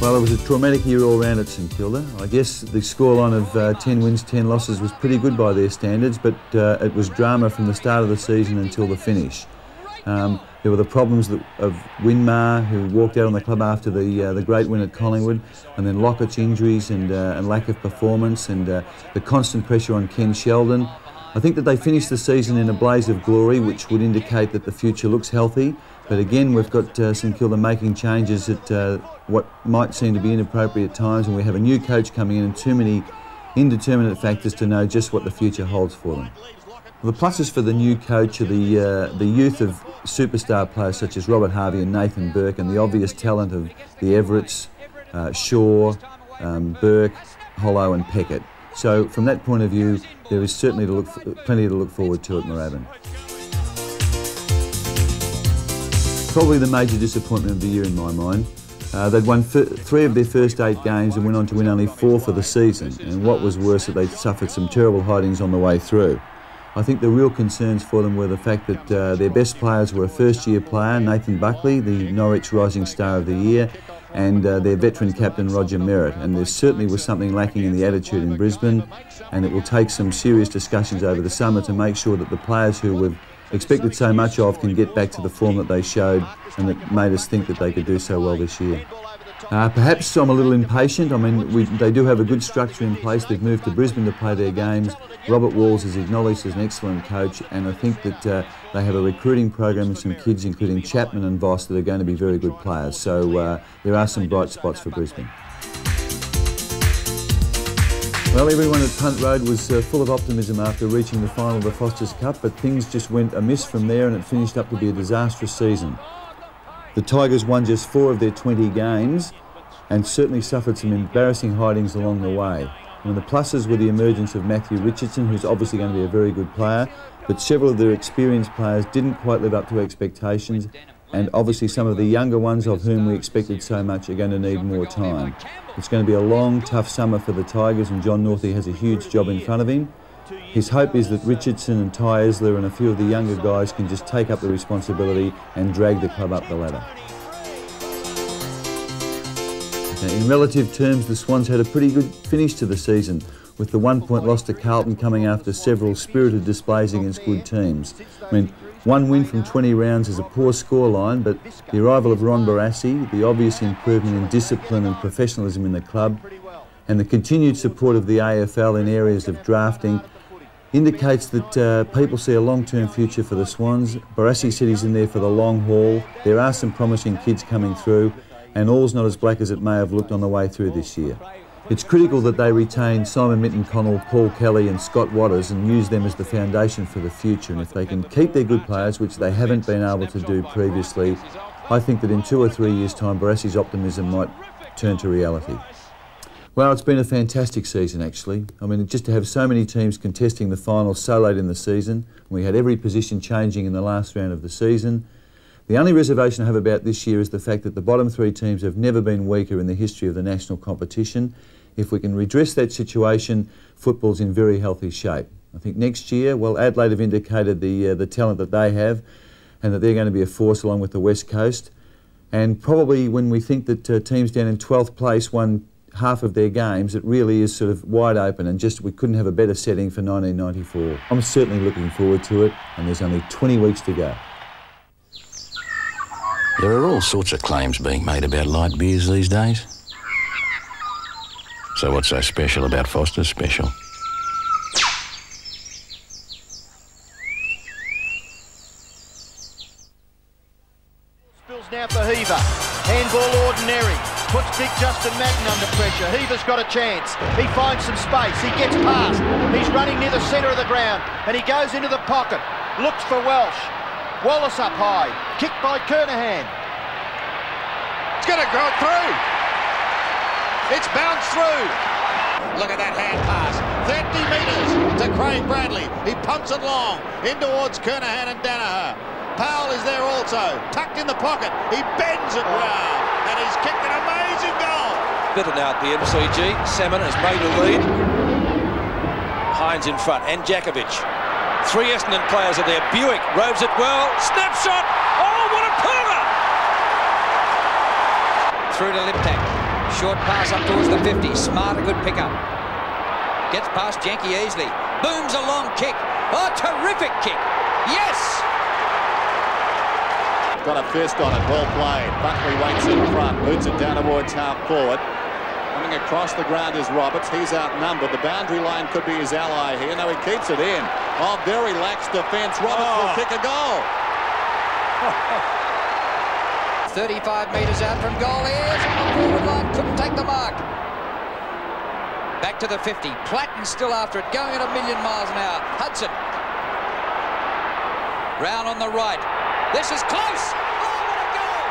Well, it was a traumatic year all round at St Kilda. I guess the scoreline of uh, 10 wins, 10 losses was pretty good by their standards, but uh, it was drama from the start of the season until the finish. Um, there were the problems that, of Winmar, who walked out on the club after the uh, the great win at Collingwood, and then Lockett's injuries and, uh, and lack of performance, and uh, the constant pressure on Ken Sheldon. I think that they finished the season in a blaze of glory, which would indicate that the future looks healthy. But again, we've got uh, St Kilda making changes at uh, what might seem to be inappropriate times, and we have a new coach coming in and too many indeterminate factors to know just what the future holds for them. The pluses for the new coach are the, uh, the youth of superstar players such as Robert Harvey and Nathan Burke, and the obvious talent of the Everetts, uh, Shaw, um, Burke, Hollow, and Peckett. So, from that point of view, there is certainly to look, plenty to look forward to at Moorabbin. Probably the major disappointment of the year in my mind. Uh, they'd won three of their first eight games and went on to win only four for the season. And what was worse, that they suffered some terrible hidings on the way through. I think the real concerns for them were the fact that uh, their best players were a first-year player, Nathan Buckley, the Norwich Rising Star of the Year, and uh, their veteran captain, Roger Merritt. And there certainly was something lacking in the attitude in Brisbane, and it will take some serious discussions over the summer to make sure that the players who were expected so much of can get back to the form that they showed and that made us think that they could do so well this year. Uh, perhaps I'm a little impatient. I mean, we, they do have a good structure in place. They've moved to Brisbane to play their games. Robert Walls is acknowledged as an excellent coach, and I think that uh, they have a recruiting program with some kids, including Chapman and Voss, that are going to be very good players. So uh, there are some bright spots for Brisbane. Well, everyone at Punt Road was uh, full of optimism after reaching the final of the Foster's Cup, but things just went amiss from there and it finished up to be a disastrous season. The Tigers won just four of their 20 games and certainly suffered some embarrassing hidings along the way. Mean, the pluses were the emergence of Matthew Richardson, who's obviously going to be a very good player, but several of their experienced players didn't quite live up to expectations, and obviously some of the younger ones of whom we expected so much are going to need more time. It's going to be a long, tough summer for the Tigers, and John Northey has a huge job in front of him. His hope is that Richardson and Ty Esler and a few of the younger guys can just take up the responsibility and drag the club up the ladder. Now, in relative terms, the Swans had a pretty good finish to the season, with the one point loss to Carlton coming after several spirited displays against good teams. I mean, one win from 20 rounds is a poor scoreline, but the arrival of Ron Barassi, the obvious improvement in discipline and professionalism in the club, and the continued support of the AFL in areas of drafting indicates that uh, people see a long-term future for the Swans. Barassi said he's in there for the long haul. There are some promising kids coming through, and all's not as black as it may have looked on the way through this year. It's critical that they retain Simon Minton-Connell, Paul Kelly and Scott Waters and use them as the foundation for the future. And if they can keep their good players, which they haven't been able to do previously, I think that in two or three years' time, Barassi's optimism might turn to reality. Well, it's been a fantastic season, actually. I mean, just to have so many teams contesting the final so late in the season, we had every position changing in the last round of the season. The only reservation I have about this year is the fact that the bottom three teams have never been weaker in the history of the national competition. If we can redress that situation, football's in very healthy shape. I think next year, well, Adelaide have indicated the, uh, the talent that they have and that they're going to be a force along with the West Coast. And probably when we think that uh, teams down in 12th place won half of their games, it really is sort of wide open and just we couldn't have a better setting for 1994. I'm certainly looking forward to it and there's only 20 weeks to go.
There are all sorts of claims being made about light beers these days. So what's so special about Foster's Special?
Spills now for Heaver. Handball ordinary. Puts big Justin Madden under pressure. Heaver's got a chance. He finds some space. He gets past. He's running near the centre of the ground. And he goes into the pocket. Looks for Welsh. Wallace up high. Kicked by Kernahan.
It's going to go through. It's bounced through. Look at that hand pass. 30 metres to Craig Bradley. He pumps it long in towards Kernahan and Danaher. Powell is there also, tucked in the pocket. He bends it round, and he's kicked an amazing goal.
Better out the MCG. Salmon has made a lead. Hines in front, and Jakovich. Three Essendon players are there. Bewick robes it well. Snapshot. Oh, what a power! Through to Liptak.
Short pass up towards the 50. Smart, a good pickup. Gets past Janky easily. Booms a long kick. Oh, terrific kick. Yes!
Got a fist on it, well played. Buckley waits in front, boots it down towards half forward. Coming across the ground is Roberts. He's outnumbered. The boundary line could be his ally here. No, he keeps it in. Oh, very lax defence. Roberts oh. will kick a goal.
35 metres out from goal. Here's on the forward line. Couldn't take the mark. Back to the 50. Platten still after it, going at a million miles an hour. Hudson. Round on the right. This is close. Oh, what a goal!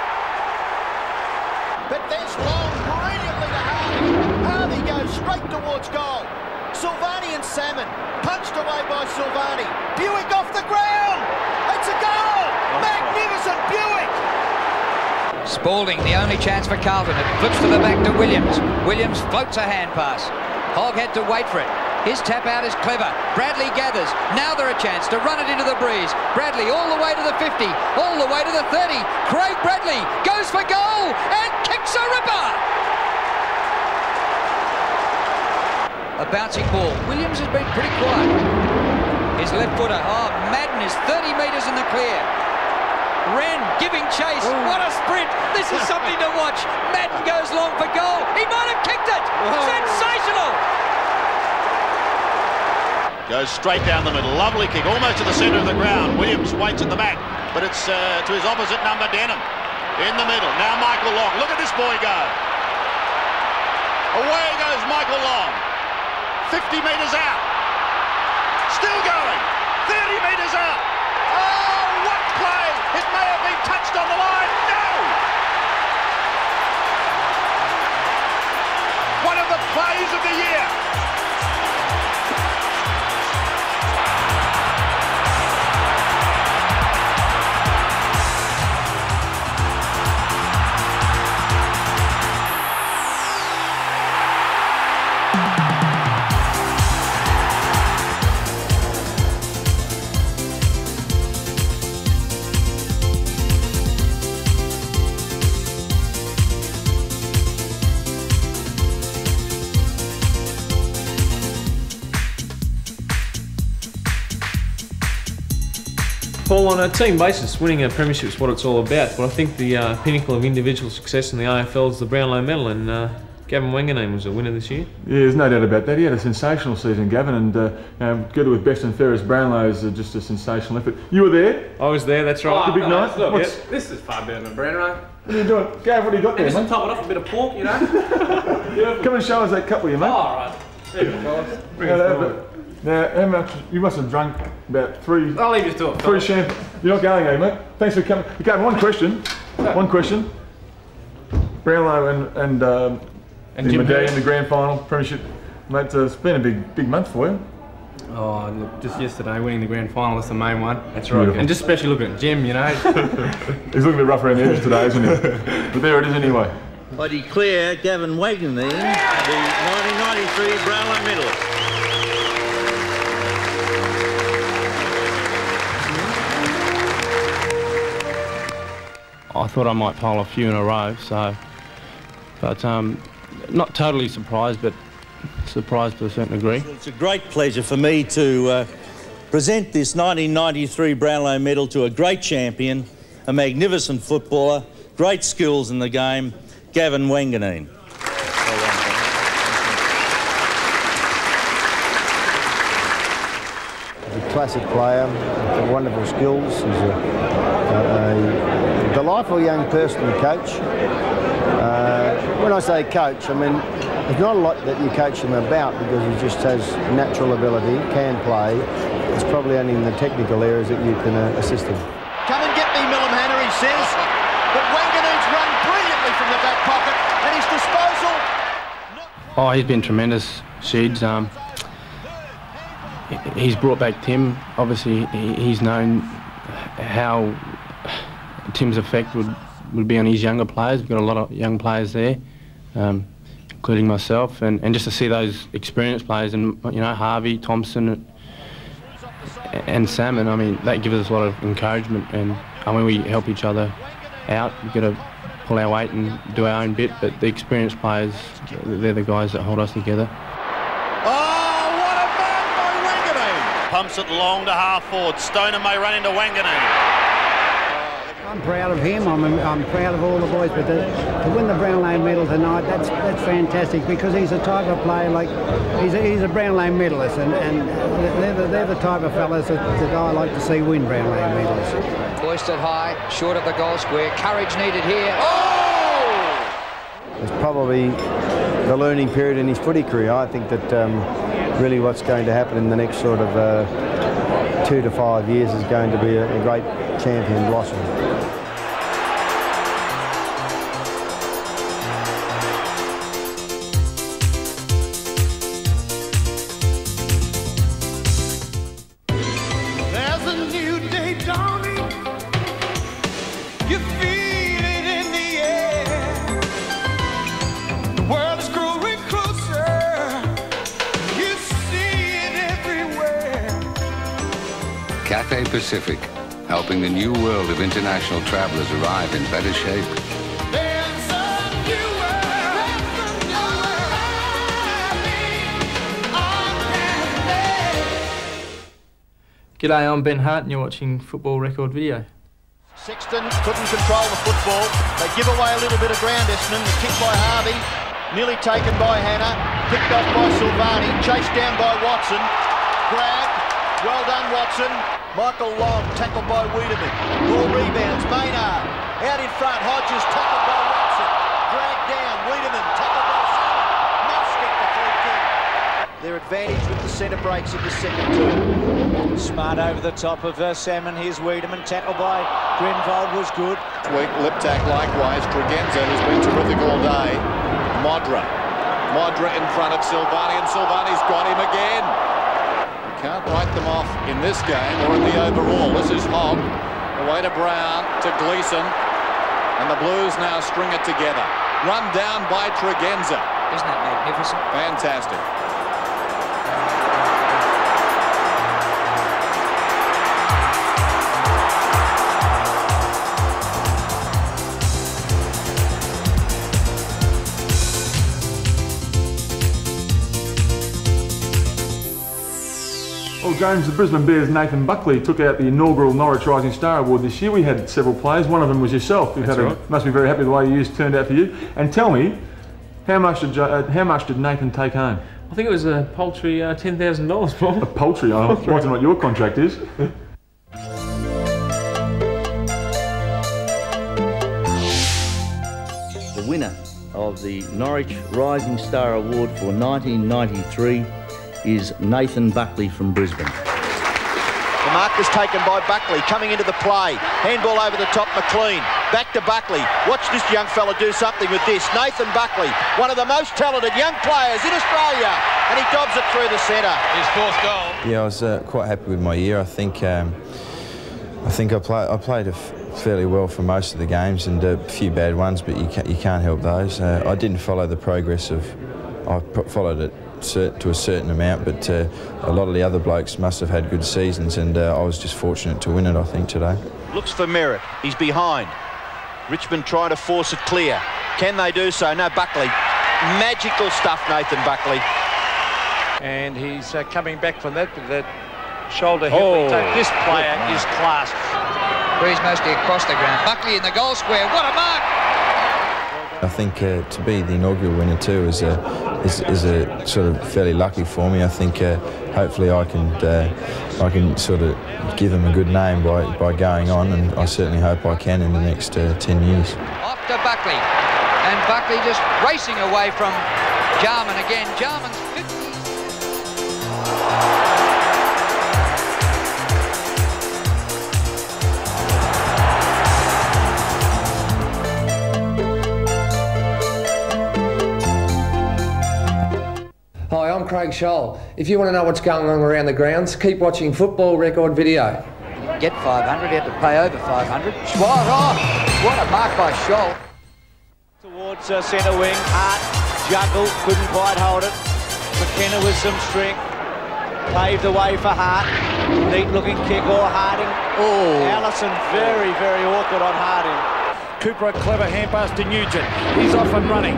But there's long brilliantly to Harvey. Harvey goes straight towards goal. Silvagni and Salmon punched away by Silvagni. Bewick off the ground. It's a goal. Magnificent Bewick.
Spalding, the only chance for Carlton. It flips to the back to Williams. Williams floats a hand pass. Hogg had to wait for it. His tap out is clever. Bradley gathers. Now they're a chance to run it into the breeze. Bradley all the way to the 50, all the way to the 30. Craig Bradley goes for goal and kicks a ripper. A bouncing ball. Williams has been pretty quiet. His left footer. Oh, Madden is 30 metres in the clear. Wren giving chase. Ooh. What a sprint. This is something to watch. Madden goes long for goal. He might have kicked it. Sensational.
Goes straight down the middle. Lovely kick, almost to the centre of the ground. Williams waits at the back, but it's uh, to his opposite number, Denham. In the middle. Now Michael Long. Look at this boy go. Away goes Michael Long. 50 metres out. Still going. 30 metres out. Touched on the line. No! One of the plays of the year.
Paul, on a team basis, winning a premiership is what it's all about. But I think the uh, pinnacle of individual success in the AFL is the Brownlow Medal, and uh, Gavin Wanganeen was a winner this year.
Yeah, there's no doubt about that. He had a sensational season, Gavin, and uh, you know, together with best and fairest Brownlow is just a sensational effort. You were there.
I was there. That's right.
Oh, the big night.
Look, yeah, this is far better than Brownlow.
What are you doing, Gav? What do you got there,
Just top it off a bit of pork, you know.
Come and show us that cup, will you, mate?
Oh, all right. There you go, Bring it forward.
Now, how much? You must have drunk about three.
I'll leave you to it.
Three champagne. You're not going, eh, mate? Thanks for coming. Okay, one question.
No.
One question. Brownlow and and um,
And
the
Jim
medallion,
in
the grand final, premiership. Mate, uh, it's been a big big month for you.
Oh, look, just yesterday winning the grand final, that's the main one.
That's right.
And just especially looking at Jim, you know.
He's looking a bit rough around the edges today, isn't he? but there it is anyway.
I declare Gavin Wanganeen the 1993 Brownlow medalist.
I thought I might pile a few in a row, so, but um, not totally surprised, but surprised to a certain degree.
It's a great pleasure for me to uh, present this 1993 Brownlow medal to a great champion, a magnificent footballer, great skills in the game, Gavin Wanganeen.
He's a classic player, wonderful skills. He's a, a, a delightful young person to coach. Uh, when I say coach, I mean there's not a lot that you coach him about because he just has natural ability, can play. It's probably only in the technical areas that you can uh, assist him.
Come and get me, Millimhanner, he says. But Wanganeen's run brilliantly from the back pocket, and his disposal.
Oh, he's been tremendous, Sheeds. Um, he's brought back Tim. Obviously, he's known how Tim's effect would, would be on his younger players. We've got a lot of young players there, um, including myself, and, and just to see those experienced players, and you know Harvey, Thompson, and Salmon. I mean, that gives us a lot of encouragement, and I mean we help each other out. We've got to pull our weight and do our own bit. But the experienced players, they're the guys that hold us together.
Oh, what a man by! Pumps it long to half forward. Stoner may run into Wanganeen.
I'm proud of him. I'm, I'm proud of all the boys, but to, to win the Brownlow medal tonight, that's that's fantastic because he's a type of player like he's a, he's a Brownlow medalist, and, and they're, the, they're the type of fellas that, that I like to see win Brownlow medals.
Hoisted high, short of the goal square. Courage needed here. Oh!
It's probably the learning period in his footy career. I think that um, really what's going to happen in the next sort of uh, two to five years is going to be a, a great champion blossom.
Pacific, helping the new world of international travelers arrive in better shape.
There's a new world.
G'day, I'm Ben Hart and you're watching Football Record Video.
Sexton couldn't control the football. They give away a little bit of ground, Essendon. The kick by Harvey, nearly taken by Hanna, picked off by Silvagni, chased down by Watson, grabbed, well done Watson. Michael Long tackled by Wiedemann. Ball rebounds, Maynard out in front, Hodges tackled by Watson, dragged down, Wiedemann tackled by Salmon. Must get the free kick. Their advantage with the centre breaks in the second term.
Smart over the top of uh, Salmon. Here's Wiedemann. Tackle by Grenvold was good.
lip Liptak likewise. Tregenza, who's been terrific all day. Modra. Modra in front of Silvagni, and Silvagni's got him again. Can't write them off in this game or in the overall. This is Hogg. Away to Brown, to Gleeson. And the Blues now string it together. Run down by Tregenza.
Isn't that magnificent?
Fantastic.
Well, James, the Brisbane Bears' Nathan Buckley took out the inaugural Norwich Rising Star Award this year. We had several players. One of them was yourself. You've
That's
had a,
right.
must be very happy with the way yours turned out for you. And tell me, how much did uh, how much did Nathan take home?
I think it was a paltry uh, $10,000, Paul.
A poultry. I want to know what your contract is.
The winner of the Norwich Rising Star Award for 1993 is Nathan Buckley from Brisbane.
The mark was taken by Buckley coming into the play. Handball over the top, McLean. Back to Buckley. Watch this young fella do something with this. Nathan Buckley, one of the most talented young players in Australia. And he dobs it through the centre.
His fourth goal.
Yeah, I was uh, quite happy with my year. I think um, I think I, play, I played a f- fairly well for most of the games and a few bad ones, but you can't, you can't help those. Uh, I didn't follow the progress of. I followed it cer- to a certain amount, but uh, a lot of the other blokes must have had good seasons, and uh, I was just fortunate to win it. I think today.
Looks for Merritt. He's behind. Richmond trying to force it clear. Can they do so? No, Buckley. Magical stuff, Nathan Buckley.
And he's uh, coming back from that, that shoulder hit.
Oh,
This player is class.
Breeze mostly across the ground. Buckley in the goal square. What a mark!
I think uh, to be the inaugural winner too is a is, is a sort of fairly lucky for me. I think uh, hopefully I can uh, I can sort of give them a good name by, by going on, and I certainly hope I can in the next uh, ten years.
Off to Buckley. And Buckley just racing away from Jarman again. Jarman's 50.
I'm Craig Sholl. If you want to know what's going on around the grounds, keep watching Football Record Video.
Get 500, you had to pay over 500. Schwab, oh, what a mark by Sholl.
Towards uh, centre wing. Hart juggled, couldn't quite hold it. McKenna with some strength. Paved the way for Hart. Neat looking kick or Harding. Oh. Allison very, very awkward on Harding.
Cooper a clever hand pass to Nugent. He's off and running.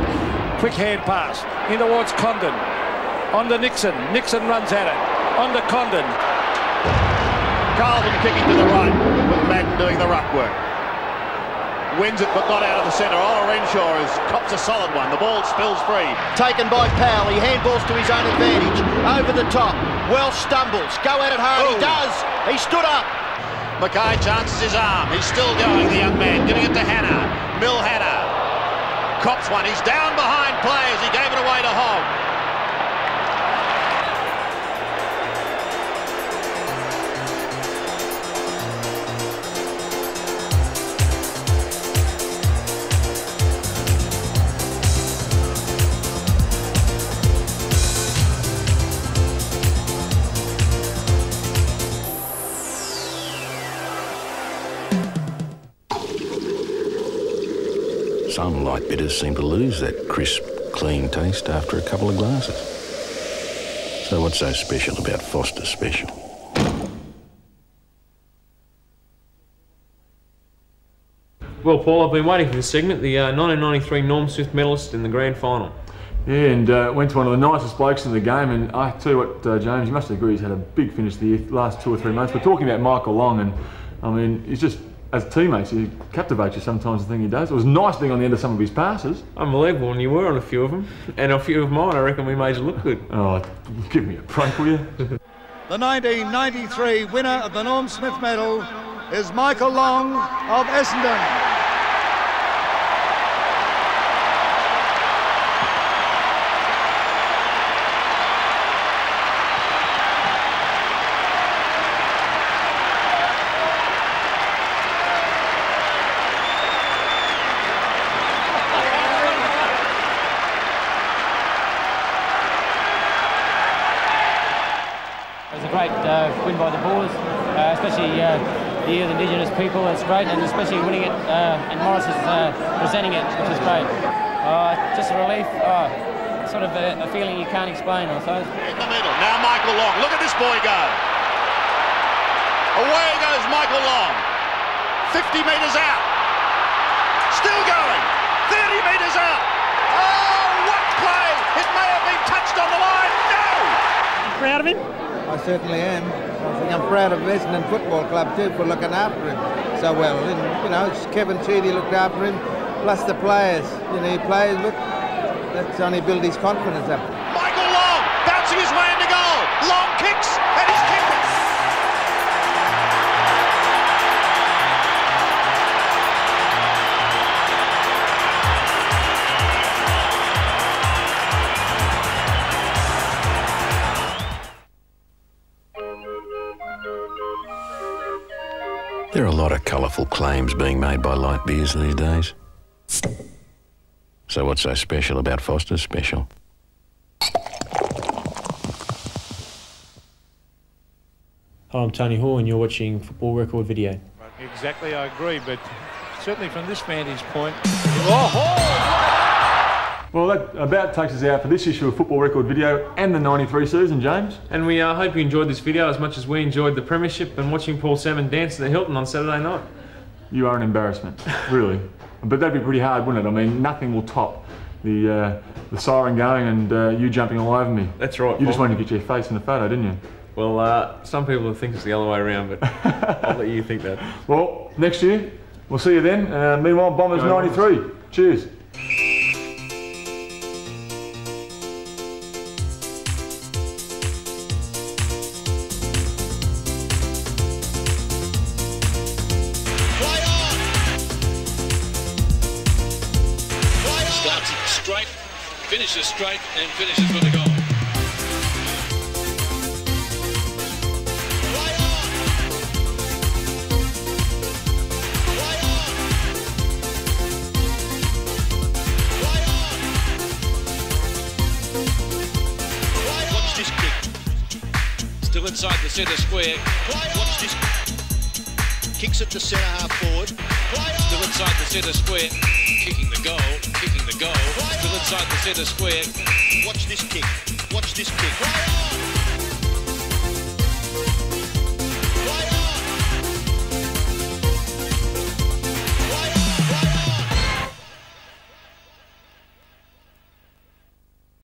Quick hand pass in towards Condon. On to Nixon. Nixon runs at it. On to Condon.
Carlton kicking to the right with Madden doing the ruck work. Wins it but not out of the centre. Olarenshaw is cops a solid one. The ball spills free.
Taken by Powell. He handballs to his own advantage. Over the top. Welsh stumbles. Go at it hard. He does. He stood up.
Mackay chances his arm. He's still going, the young man. Giving it to Hanna. Mil Hanna. Cops one. He's down behind players. He gave it away to Hogg.
Some light bitters seem to lose that crisp, clean taste after a couple of glasses. So what's so special about Foster Special?
Well, Paul, I've been waiting for this segment. The uh, 1993 Norm Smith medalist in the grand final.
Yeah, and uh, went to one of the nicest blokes in the game. And I tell you what, uh, James, you must agree he's had a big finish the last two or three months. We're talking about Michael Long, and I mean, he's just as teammates, he captivates you sometimes. The thing he does. It was nice being on the end of some of his passes.
Unbelievable, and you were on a few of them, and a few of mine. I reckon we made you look good.
Oh, give me a break, will you?
the 1993 winner of the Norm Smith Medal is Michael Long of Essendon.
by the Boers, uh, especially uh, the year of the Indigenous people. It's great, and especially winning it, uh, and Morris is uh, presenting it, which is great. Uh, just a relief, uh, sort of a, a, feeling you can't explain, I suppose.
In the middle, now Michael Long. Look at this boy go. Away goes Michael Long. 50 metres out. Still going. 30 metres out. Oh, what play! It may have been touched on the line. No!
Proud of him?
I certainly am. I think I'm proud of Essendon Football Club too for looking after him so well. And, you know, Kevin Sheedy looked after him, plus the players. You know, players look, that's only built his confidence up.
There are a lot of colourful claims being made by light beers these days. So what's so special about Foster's Special?
Hi, I'm Tony Hall and you're watching Football Record Video.
Exactly, I agree, but certainly from this vantage point... Oh,
well, that about takes us out for this issue of Football Record Video and the 93 season, James.
And we uh, hope you enjoyed this video as much as we enjoyed the Premiership and watching Paul Salmon dance at the Hilton on Saturday night.
You are an embarrassment, really. But that'd be pretty hard, wouldn't it? I mean, nothing will top the uh, the siren going and uh, you jumping all over me.
That's right.
You just wanted to get your face in the photo, didn't you?
Well, uh, some people think it's the other way around, but I'll let you think that.
Well, next year, we'll see you then. Uh, meanwhile, Bombers Go 93. Bombers. Cheers.
And finishes with a goal. Watch this kick. Still inside the centre square. Watch this.
Kicks it to centre half forward.
Still inside the centre square. Kicking the goal. Kicking the goal. Still inside the centre square.
Watch this kick. Watch this kick.